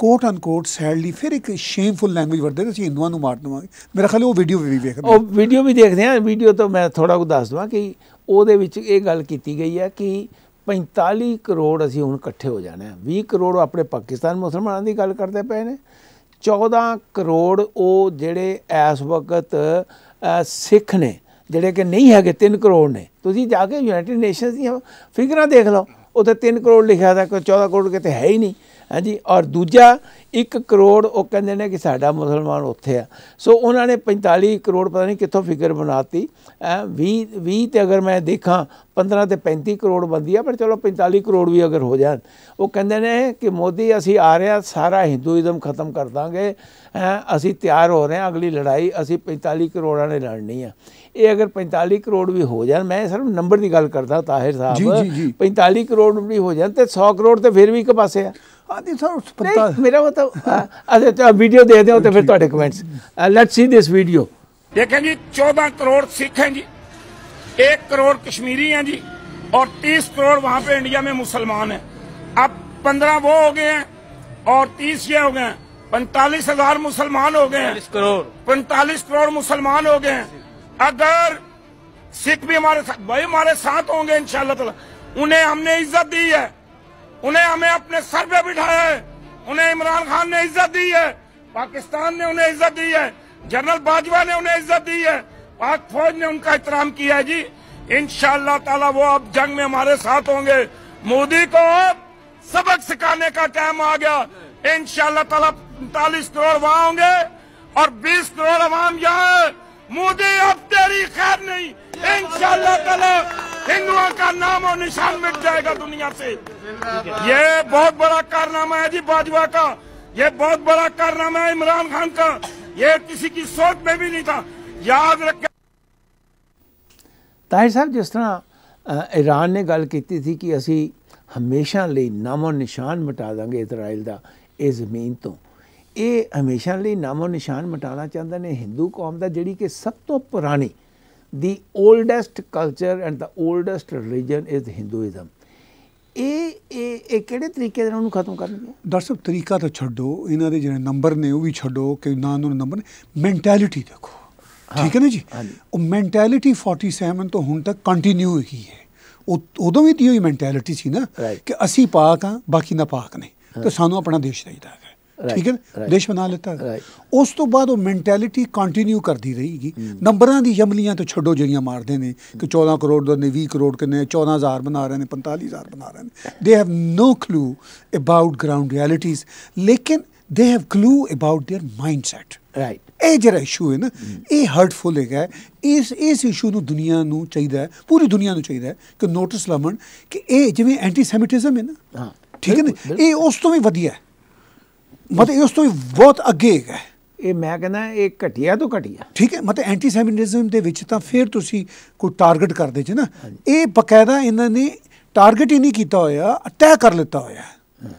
ਕੋਟ ਅਨ ਕੋਟ ਸੈਡਲੀ ਫਿਰ ਇੱਕ ਸ਼ੇਮਫੁਲ ਲੈਂਗੁਏਜ ਵਰਦੇ ਨੇ ਅਸੀਂ ਹਿੰਦੂਆਂ ਨੂੰ ਮਾਰ ਦੇਵਾਂਗੇ। ਮੇਰਾ ਖਿਆਲ ਉਹ ਵੀਡੀਓ ਵੀ ਵੇਖਦੇ ਉਹ ਵੀਡੀਓ ਵੀ ਦੇਖਦੇ ਆ ਵੀਡੀਓ ਤੋਂ ਮੈਂ ਥੋੜਾ ਕੁ ਦੱਸ ਦਵਾਂ ਕਿ ਉਹਦੇ ਵਿੱਚ ਇਹ ਗੱਲ ਕੀਤੀ ਗਈ ਹੈ ਕਿ 45 ਕਰੋੜ ਅਸੀਂ ਹੁਣ ਇਕੱਠੇ ਹੋ ਜਾਣਾ ਹੈ। 20 ਕਰੋੜ ਆਪਣੇ ਪਾਕਿਸਤਾਨ ਮੁਸਲਮਾਨਾਂ ਦੀ ਗੱਲ ਕਰਦੇ ਪਏ ਨੇ। 14 ਕਰੋੜ ਉਹ ਜਿਹੜੇ ਇਸ ਵਕਤ ਸਿੱਖ ਨੇ, ਜਿਹੜੇ ਕਿ ਨਹੀਂ ਹੈਗੇ 3 ਕਰੋੜ ਨੇ। ਤੁਸੀਂ ਜਾ ਕੇ ਯੂਨਾਈਟਿਡ ਨੇਸ਼ਨਸ ਦੀਆਂ ਫਿਗਰਾਂ ਦੇਖ ਲਓ। ਉੱਥੇ 3 ਕਰੋੜ ਲਿਖਿਆ ਦਾ ਕੋਈ 14 ਕਰੋੜ ਕਿਤੇ ਹੈ ਹੀ ਨਹੀਂ। ਹਾਂਜੀ ਔਰ ਦੂਜਾ 1 ਕਰੋੜ ਉਹ ਕਹਿੰਦੇ ਨੇ ਕਿ ਸਾਡਾ ਮੁਸਲਮਾਨ ਉੱਥੇ ਆ। ਸੋ ਉਹਨਾਂ ਨੇ 45 ਕਰੋੜ ਪਤਾ ਨਹੀਂ ਕਿੱਥੋਂ ਫਿਗਰ ਬਣਾਤੀ। 20 20 ਤੇ ਅਗਰ ਮੈਂ ਦੇਖਾਂ 15 ਤੇ 35 ਕਰੋੜ ਬੰਦੀ ਆ ਪਰ ਚਲੋ 45 ਕਰੋੜ ਵੀ ਅਗਰ ਹੋ ਜਾਣ। ਉਹ ਕਹਿੰਦੇ ਨੇ ਕਿ ਮੋਦੀ ਅਸੀਂ ਆ ਰਹੇ ਹਾਂ ਸਾਰਾ ਹਿੰਦੂਇਜ਼ਮ ਖਤਮ ਕਰ ਦਾਂਗੇ। ਹੈਂ, ਅਸੀਂ ਤਿਆਰ ਹੋ ਰਹੇ ਹਾਂ ਅਗਲੀ ਲੜਾਈ ਅਸੀਂ 45 ਕਰੋੜਾਂ ਨੇ ਲੜਨੀ ਆ। ਇਹ ਅਗਰ 45 ਕਰੋੜ ਵੀ ਹੋ ਜਾਣ ਮੈਂ ਸਿਰਫ ਨੰਬਰ ਦੀ ਗੱਲ ਕਰਦਾ ਤਾਹਿਰ ਜੀ, ਸਾਹਿਬ ਜੀ, ਜੀ। 45 ਕਰੋੜ ਵੀ ਹੋ ਜਾਣ ਤੇ 100 ਕਰੋੜ ਤੇ ਫਿਰ ਵੀ ਇੱਕ ਪਾਸੇ ਆ ਆਦੀ ਸਰ ਨਹੀਂ ਮੇਰਾ ਮਤਲਬ ਅੱਛਾ ਵੀਡੀਓ ਦੇ ਦਿਓ ਤੇ ਫਿਰ ਤੁਹਾਡੇ comments let's see this video देखें जी चौदह करोड़ सिख हैं जी एक करोड़ कश्मीरी हैं जी और तीस करोड़ वहां पे इंडिया में मुसलमान हैं अब पंद्रह वो हो गए हैं और तीस ये हो गए हैं पैंतालीस हजार मुसलमान हो गए हैं करोड़ पैंतालीस करोड़ मुसलमान हो गए हैं اگر سکھ بھی ہمارے ساتھ بھائی ہمارے ساتھ ہوں گے انشاءاللہ تعالی۔ انہیں ہم نے عزت دی ہے۔ انہیں ہمیں اپنے سر پہ بٹھایا ہے۔ انہیں عمران خان نے عزت دی ہے۔ پاکستان نے انہیں عزت دی ہے۔ جنرل باجوہ نے انہیں عزت دی ہے۔ پاک فوج نے ان کا احترام کیا ہے جی۔ انشاءاللہ تعالی وہ اب جنگ میں ہمارے ساتھ ہوں گے۔ مودی کو اب سبق سکھانے کا ٹائم آ گیا۔ انشاءاللہ تعالی انتالیس کروڑ وہاں ہوں گے اور بیس کروڑ عوام یہاں مودی اب تیری خیر نہیں۔ انشاءاللہ تعالی ہندوؤں کا نام اور نشان مٹ جائے گا دنیا سے۔ یہ بہت بڑا کارنامہ ہے جی باجوا کا۔ یہ بہت بڑا کارنامہ ہے عمران خان کا۔ یہ کسی کی سوچ میں بھی نہیں تھا۔ یاد رکھے طاہر صاحب، جس طرح ایران نے گل کیتی تھی کہ اسی ہمیشہ لئی نام و نشان مٹا دیں گے اسرائیل دا، اے زمین تو۔ ਇਹ ਹਮੇਸ਼ਾ ਲਈ ਨਾਮੋ ਨਿਸ਼ਾਨ ਮਿਟਾਉਣਾ ਚਾਹੁੰਦੇ ਨੇ। ਹਿੰਦੂ ਕੌਮ ਦਾ ਜਿਹੜੀ ਕਿ ਸਭ ਤੋਂ ਪੁਰਾਣੀ the oldest culture and the oldest religion is Hinduism ਇਹ ਇਹ ਕਿਹੜੇ ਤਰੀਕੇ ਨਾਲ ਉਹਨੂੰ ਖਤਮ ਕਰਨਗੇ? ਸਾਹਿਬ ਤਰੀਕਾ ਤਾਂ ਛੱਡੋ। ਇਹਨਾਂ ਦੇ ਜਿਹੜੇ ਨੰਬਰ ਨੇ ਉਹ ਵੀ ਛੱਡੋ ਕਿ ਨਾ ਉਹਨਾਂ ਨੰਬਰ ਮੈਂਟੈਲਿਟੀ ਦੇਖੋ। ਠੀਕ ਹੈ ਨਾ ਜੀ। ਉਹ ਮੈਂਟੈਲਿਟੀ 47 ਤੋਂ ਹੁਣ ਤੱਕ ਕੰਟੀਨਿਊ ਹੀ ਹੈ। ਉਹ ਉਦੋਂ ਵੀ ਤੀ ਹੋਈ ਮੈਂਟੈਲਿਟੀ ਸੀ ਨਾ. ਕਿ ਅਸੀਂ ਪਾਕ ਆ ਬਾਕੀ ਨਾ ਪਾਕ ਨੇ। ਤੇ ਸਾਨੂੰ ਆਪਣਾ ਦੇਸ਼ ਚਾਹੀਦਾ ਹੈ ਠੀਕ ਹੈ ਨਾ? right. ਦੇਸ਼ ਬਣਾ ਲਿੱਤਾ Right. ਉਸ ਤੋਂ ਬਾਅਦ ਉਹ ਮੈਂਟੈਲਿਟੀ ਕੰਟੀਨਿਊ ਕਰਦੀ ਰਹੇਗੀ ਨੰਬਰਾਂ ਦੀ ਜਮਲੀਆਂ ਤੋਂ ਛੱਡੋ ਜਿਹੜੀਆਂ ਮਾਰਦੇ ਨੇ ਕਿ 14 ਕਰੋੜ ਦੇ ਨੇ 20 ਕਰੋੜ ਕਿੰਨੇ 14000 ਬਣਾ ਰਹੇ ਨੇ 45000 ਬਣਾ ਰਹੇ ਨੇ they have no clue about ground realities ਲੇਕਿਨ they have clue about their mindset right ਇਹ ਜਿਹੜਾ ਇਸ਼ੂ ਹੈ ਨਾ ਇਹ ਹਰਟਫੁਲ ਹੈਗਾ ਹੈ। ਇਸ ਇਸ ਇਸ਼ੂ ਨੂੰ ਦੁਨੀਆ ਨੂੰ ਚਾਹੀਦਾ ਹੈ ਪੂਰੀ ਦੁਨੀਆ ਨੂੰ ਚਾਹੀਦਾ ਹੈ ਕਿ ਨੋਟਿਸ ਲਵਣ ਕਿ ਇਹ ਜਿਵੇਂ ਐਂਟੀ ਸੈਮਿਟਿਜ਼ਮ ਹੈ ਨਾ ਹਾਂ, ਠੀਕ ਹੈ ਨਾ ਬਿਲਕੁਲ, ਇਹ ਉਸ ਤੋਂ ਵੀ ਵਧੀਆ ਹੈ ਮਤਲਬ ਇਹ ਉਸ ਤੋਂ ਵੀ ਬਹੁਤ ਅੱਗੇ ਹੈ। ਇਹ ਮੈਂ ਕਹਿੰਦਾ ਇਹ ਘਟੀਆ ਤੋਂ ਘਟੀਆ। ਠੀਕ ਹੈ ਮਤਲਬ ਐਂਟੀ ਸੈਮਿਟਿਜ਼ਮ ਦੇ ਵਿੱਚ ਤਾਂ ਫਿਰ ਤੁਸੀਂ ਕੋਈ ਟਾਰਗੇਟ ਕਰਦੇ ਜੇ ਨਾ। ਇਹ ਬਕਾਇਦਾ ਇਹਨਾਂ ਨੇ ਟਾਰਗੇਟ ਹੀ ਨਹੀਂ ਕੀਤਾ ਹੋਇਆ ਅਟੈਕ ਕਰ ਲਿੱਤਾ ਹੋਇਆ। ਹੈ।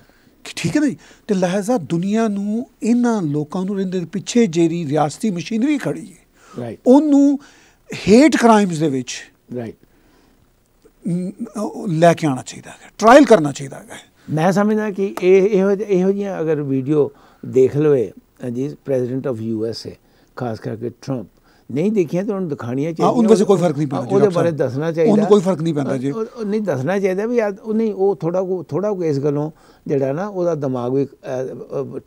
ਠੀਕ ਹੈ ਨਾ ਜੀ? ਤੇ ਲਿਹਾਜ਼ਾ ਦੁਨੀਆ ਨੂੰ ਇਹਨਾਂ ਲੋਕਾਂ ਨੂੰ ਰਹਿੰਦੇ ਪਿੱਛੇ ਜਿਹੜੀ ਰਿਆਸਤੀ ਮਸ਼ੀਨਰੀ ਖੜੀ ਹੈ ਰਾਈਟ ਉਹਨੂੰ ਹੇਟ ਕ੍ਰਾਈਮਸ ਦੇ ਵਿੱਚ ਰਾਈਟ ਲੈ ਕੇ ਆਉਣਾ ਚਾਹੀਦਾ ਹੈ ਟ੍ਰਾਇਲ ਕਰਨਾ ਚਾਹੀਦਾ ਹੈ ਮੈਂ ਸਮਝਦਾ ਕਿ ਇਹ ਇਹੋ ਜਿਹੇ- ਇਹੋ ਜਿਹੀਆਂ ਅਗਰ ਵੀਡੀਓ ਦੇਖ ਲਵੇ ਜੀ president of U S A ਖਾਸ ਕਰਕੇ ਟਰੰਪ ਨਹੀਂ ਦੇਖੀਆਂ ਤਾਂ ਉਹਨੂੰ ਦਿਖਾਣੀਆਂ ਚਾਹੀਦੀਆਂ ਉਹਦੇ ਵਿੱਚ ਕੋਈ ਫ਼ਰਕ ਨਹੀਂ ਪੈਂਦਾ ਉਹਦੇ ਬਾਰੇ। ਦੱਸਣਾ ਚਾਹੀਦਾ ਉਹਨੂੰ ਕੋਈ ਫ਼ਰਕ ਨਹੀਂ ਪੈਂਦਾ ਜੀ। ਨਹੀਂ ਦੱਸਣਾ ਚਾਹੀਦਾ ਵੀ ਆ- ਉਹ ਨਹੀਂ ਉਹ ਥੋੜਾ ਕੋ ਥੋੜਾ ਕੋ ਇਸ ਗੱਲੋਂ ਜਿਹੜਾ ਨਾ ਉਹਦਾ ਦਿਮਾਗ ਵੀ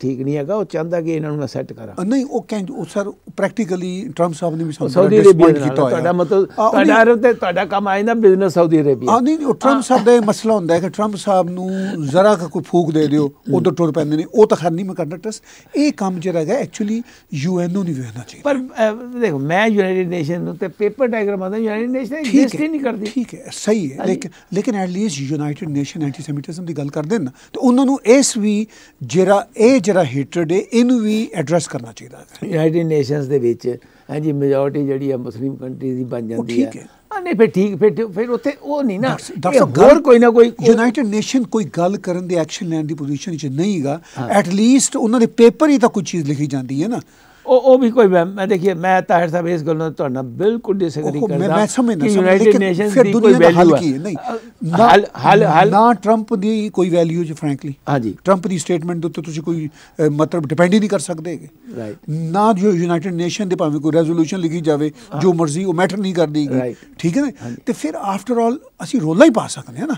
ਠੀਕ ਨਹੀਂ ਹੈਗਾ ਉਹ ਚਾਹੁੰਦਾ ਕਿ ਇਹਨਾਂ ਨੂੰ ਮੈਂ ਸੈੱਟ ਕਰਾਂ। ਨਹੀਂ ਉਹ ਕਹਿੰਦੇ ਉਹ ਸਰ ਪ੍ਰੈਕਟੀਕਲੀ ਟਰੰਪ ਸਾਹਿਬ ਨੇ ਵੀ ਸਾਊਦੀ ਅਰੇਬੀਆ ਨਾਲ। ਤੁਹਾਡਾ ਮਤਲਬ ਤੁਹਾਡਾ ਅਰਬ ਤੇ ਤੁਹਾਡਾ ਕੰਮ ਆਇਦਾ ਬਿਜ਼ਨਸ ਸਾਊਦੀ ਅਰੇਬੀਆ। ਆ ਨਹੀਂ ਉਹ ਟਰੰਪ ਸਾਹਿਬ ਦਾ ਮਸਲਾ ਹੁੰਦਾ ਹੈ ਕਿ ਟਰੰਪ ਸਾਹਿਬ ਨੂੰ ਜ਼ਰਾ ਕੁ ਕੋਈ ਫੂਕ ਦੇ ਦਿਓ ਉਧਰ ਟੁਰ ਪੈਂਦੇ ਨੇ ਉਹ ਤਾਂ ਖੈਰ ਨਹੀਂ ਮੈਂ ਕਰਨਾ ਟਰਸ ਇਹ ਕੰਮ ਜਿਹੜਾ ਹੈਗਾ ਐਕਚੁਅਲੀ ਯੂਐਨਓ ਨਹੀਂ ਵੇਖਣਾ ਚਾਹੀਦਾ। ਪਰ ਦੇਖੋ ਮੈਂ ਯੂਨਾਈਟਿਡ ਨੇਸ਼ਨ ਨੂੰ ਤੇ ਪੇਪਰ ਡਾਇਗਰਾਮ ਆਉਂਦਾ ਯੂਨਾਈਟਿਡ ਨੇਸ਼ਨ ਐਗਜ਼ਿਸਟ ਹੀ ਨਹੀਂ ਕਰਦੀ। ਠੀਕ ਹੈ ਸਹੀ ਹੈ। ਲੇਕਿਨ ਲੇਕਿਨ at least United Nation antisemitism ਦੀ ਗੱਲ ਕਰਦੇ ਨੇ ਨਾ ਤੇ ਉਹਨਾਂ ਨੂੰ ਇਸ ਵੀ ਜਿਹੜਾ ਇਹ ਜਿਹੜਾ ਹੇਟਰਡ ਹੈ ਇਹਨੂੰ ਵੀ ਐਡਰੈਸ ਕਰਨਾ ਚਾਹੀਦਾ ਹੈ। ਯੂਨਾਈਟਿਡ ਨੇਸ਼ਨਸ ਦੇ ਵਿੱਚ ਹਾਂਜੀ ਮੈਜੋਰਟੀ ਜਿਹੜੀ ਹੈ ਮੁਸਲਿਮ ਕੰਟਰੀ ਦੀ ਬਣ ਜਾਂਦੀ ਹੈ। ਹਾਂ ਨਹੀਂ ਫਿਰ ਠੀਕ ਫਿਰ ਫਿਰ ਉੱਥੇ ਉਹ ਨਹੀਂ ਨਾ। ਹੋਰ ਕੋਈ ਨਾ ਕੋਈ ਯੂਨਾਈਟਿਡ ਨੇਸ਼ਨ ਕੋਈ ਗੱਲ ਕਰਨ ਦੇ ਐਕਸ਼ਨ ਲੈਣ ਦੀ ਪੋਜੀਸ਼ਨ ਵਿੱਚ ਨਹੀਂ ਹੈਗਾ ਐਟ ਲੀਸਟ ਉਹਨਾਂ ਦੇ ਪੇਪਰ ਹੀ ਤਾਂ ਕੁਝ ਚੀਜ਼ ਲਿਖੀ ਜਾਂਦੀ ਹੈ ਨਾ। ਉਹ ਉਹ ਵੀ ਕੋਈ ਮੈਂ ਦੇਖੀਏ ਮੈਂ ਤਾਹਿਰ ਸਾਹਿਬ ਇਸ ਗੱਲ ਨਾਲ ਤੁਹਾਡੇ ਬਿਲਕੁਲ ਡਿਸਐਗਰੀ ਕਰਦਾ ਮੈਂ ਸਮਝਦਾ ਯੂਨਾਈਟਿਡ ਨੇਸ਼ਨਸ ਫਿਰ ਦੀ ਕੋਈ ਵੈਲਿਊ ਹੈ। ਨਹੀਂ ਹੱਲ ਹੱਲ ਹੱਲ ਨਾ ਟਰੰਪ ਦੀ ਕੋਈ ਵੈਲਿਊ ਜੀ ਫ੍ਰੈਂਕਲੀ ਹਾਂਜੀ। ਟਰੰਪ ਦੀ ਸਟੇਟਮੈਂਟ ਦੇ ਉੱਤੇ ਤੁਸੀਂ ਕੋਈ ਮਤਲਬ ਡਿਪੈਂਡ ਹੀ ਨਹੀਂ ਕਰ ਸਕਦੇ Right. ਨਾ ਜੋ ਯੂਨਾਈਟਿਡ ਨੇਸ਼ਨ ਦੇ ਭਾਵੇਂ ਕੋਈ ਰੈਜ਼ੋਲੂਸ਼ਨ ਲਿਖੀ ਜਾਵੇ ਜੋ ਮਰਜ਼ੀ ਉਹ ਮੈਟਰ ਨਹੀਂ ਕਰਦੀ. ਠੀਕ ਹੈ ਨਾ? ਤੇ ਫਿਰ ਆਫਟਰ ਆਲ ਅਸੀਂ ਰੋਲਾ ਹੀ ਪਾ ਸਕਦੇ ਹਾਂ ਨਾ।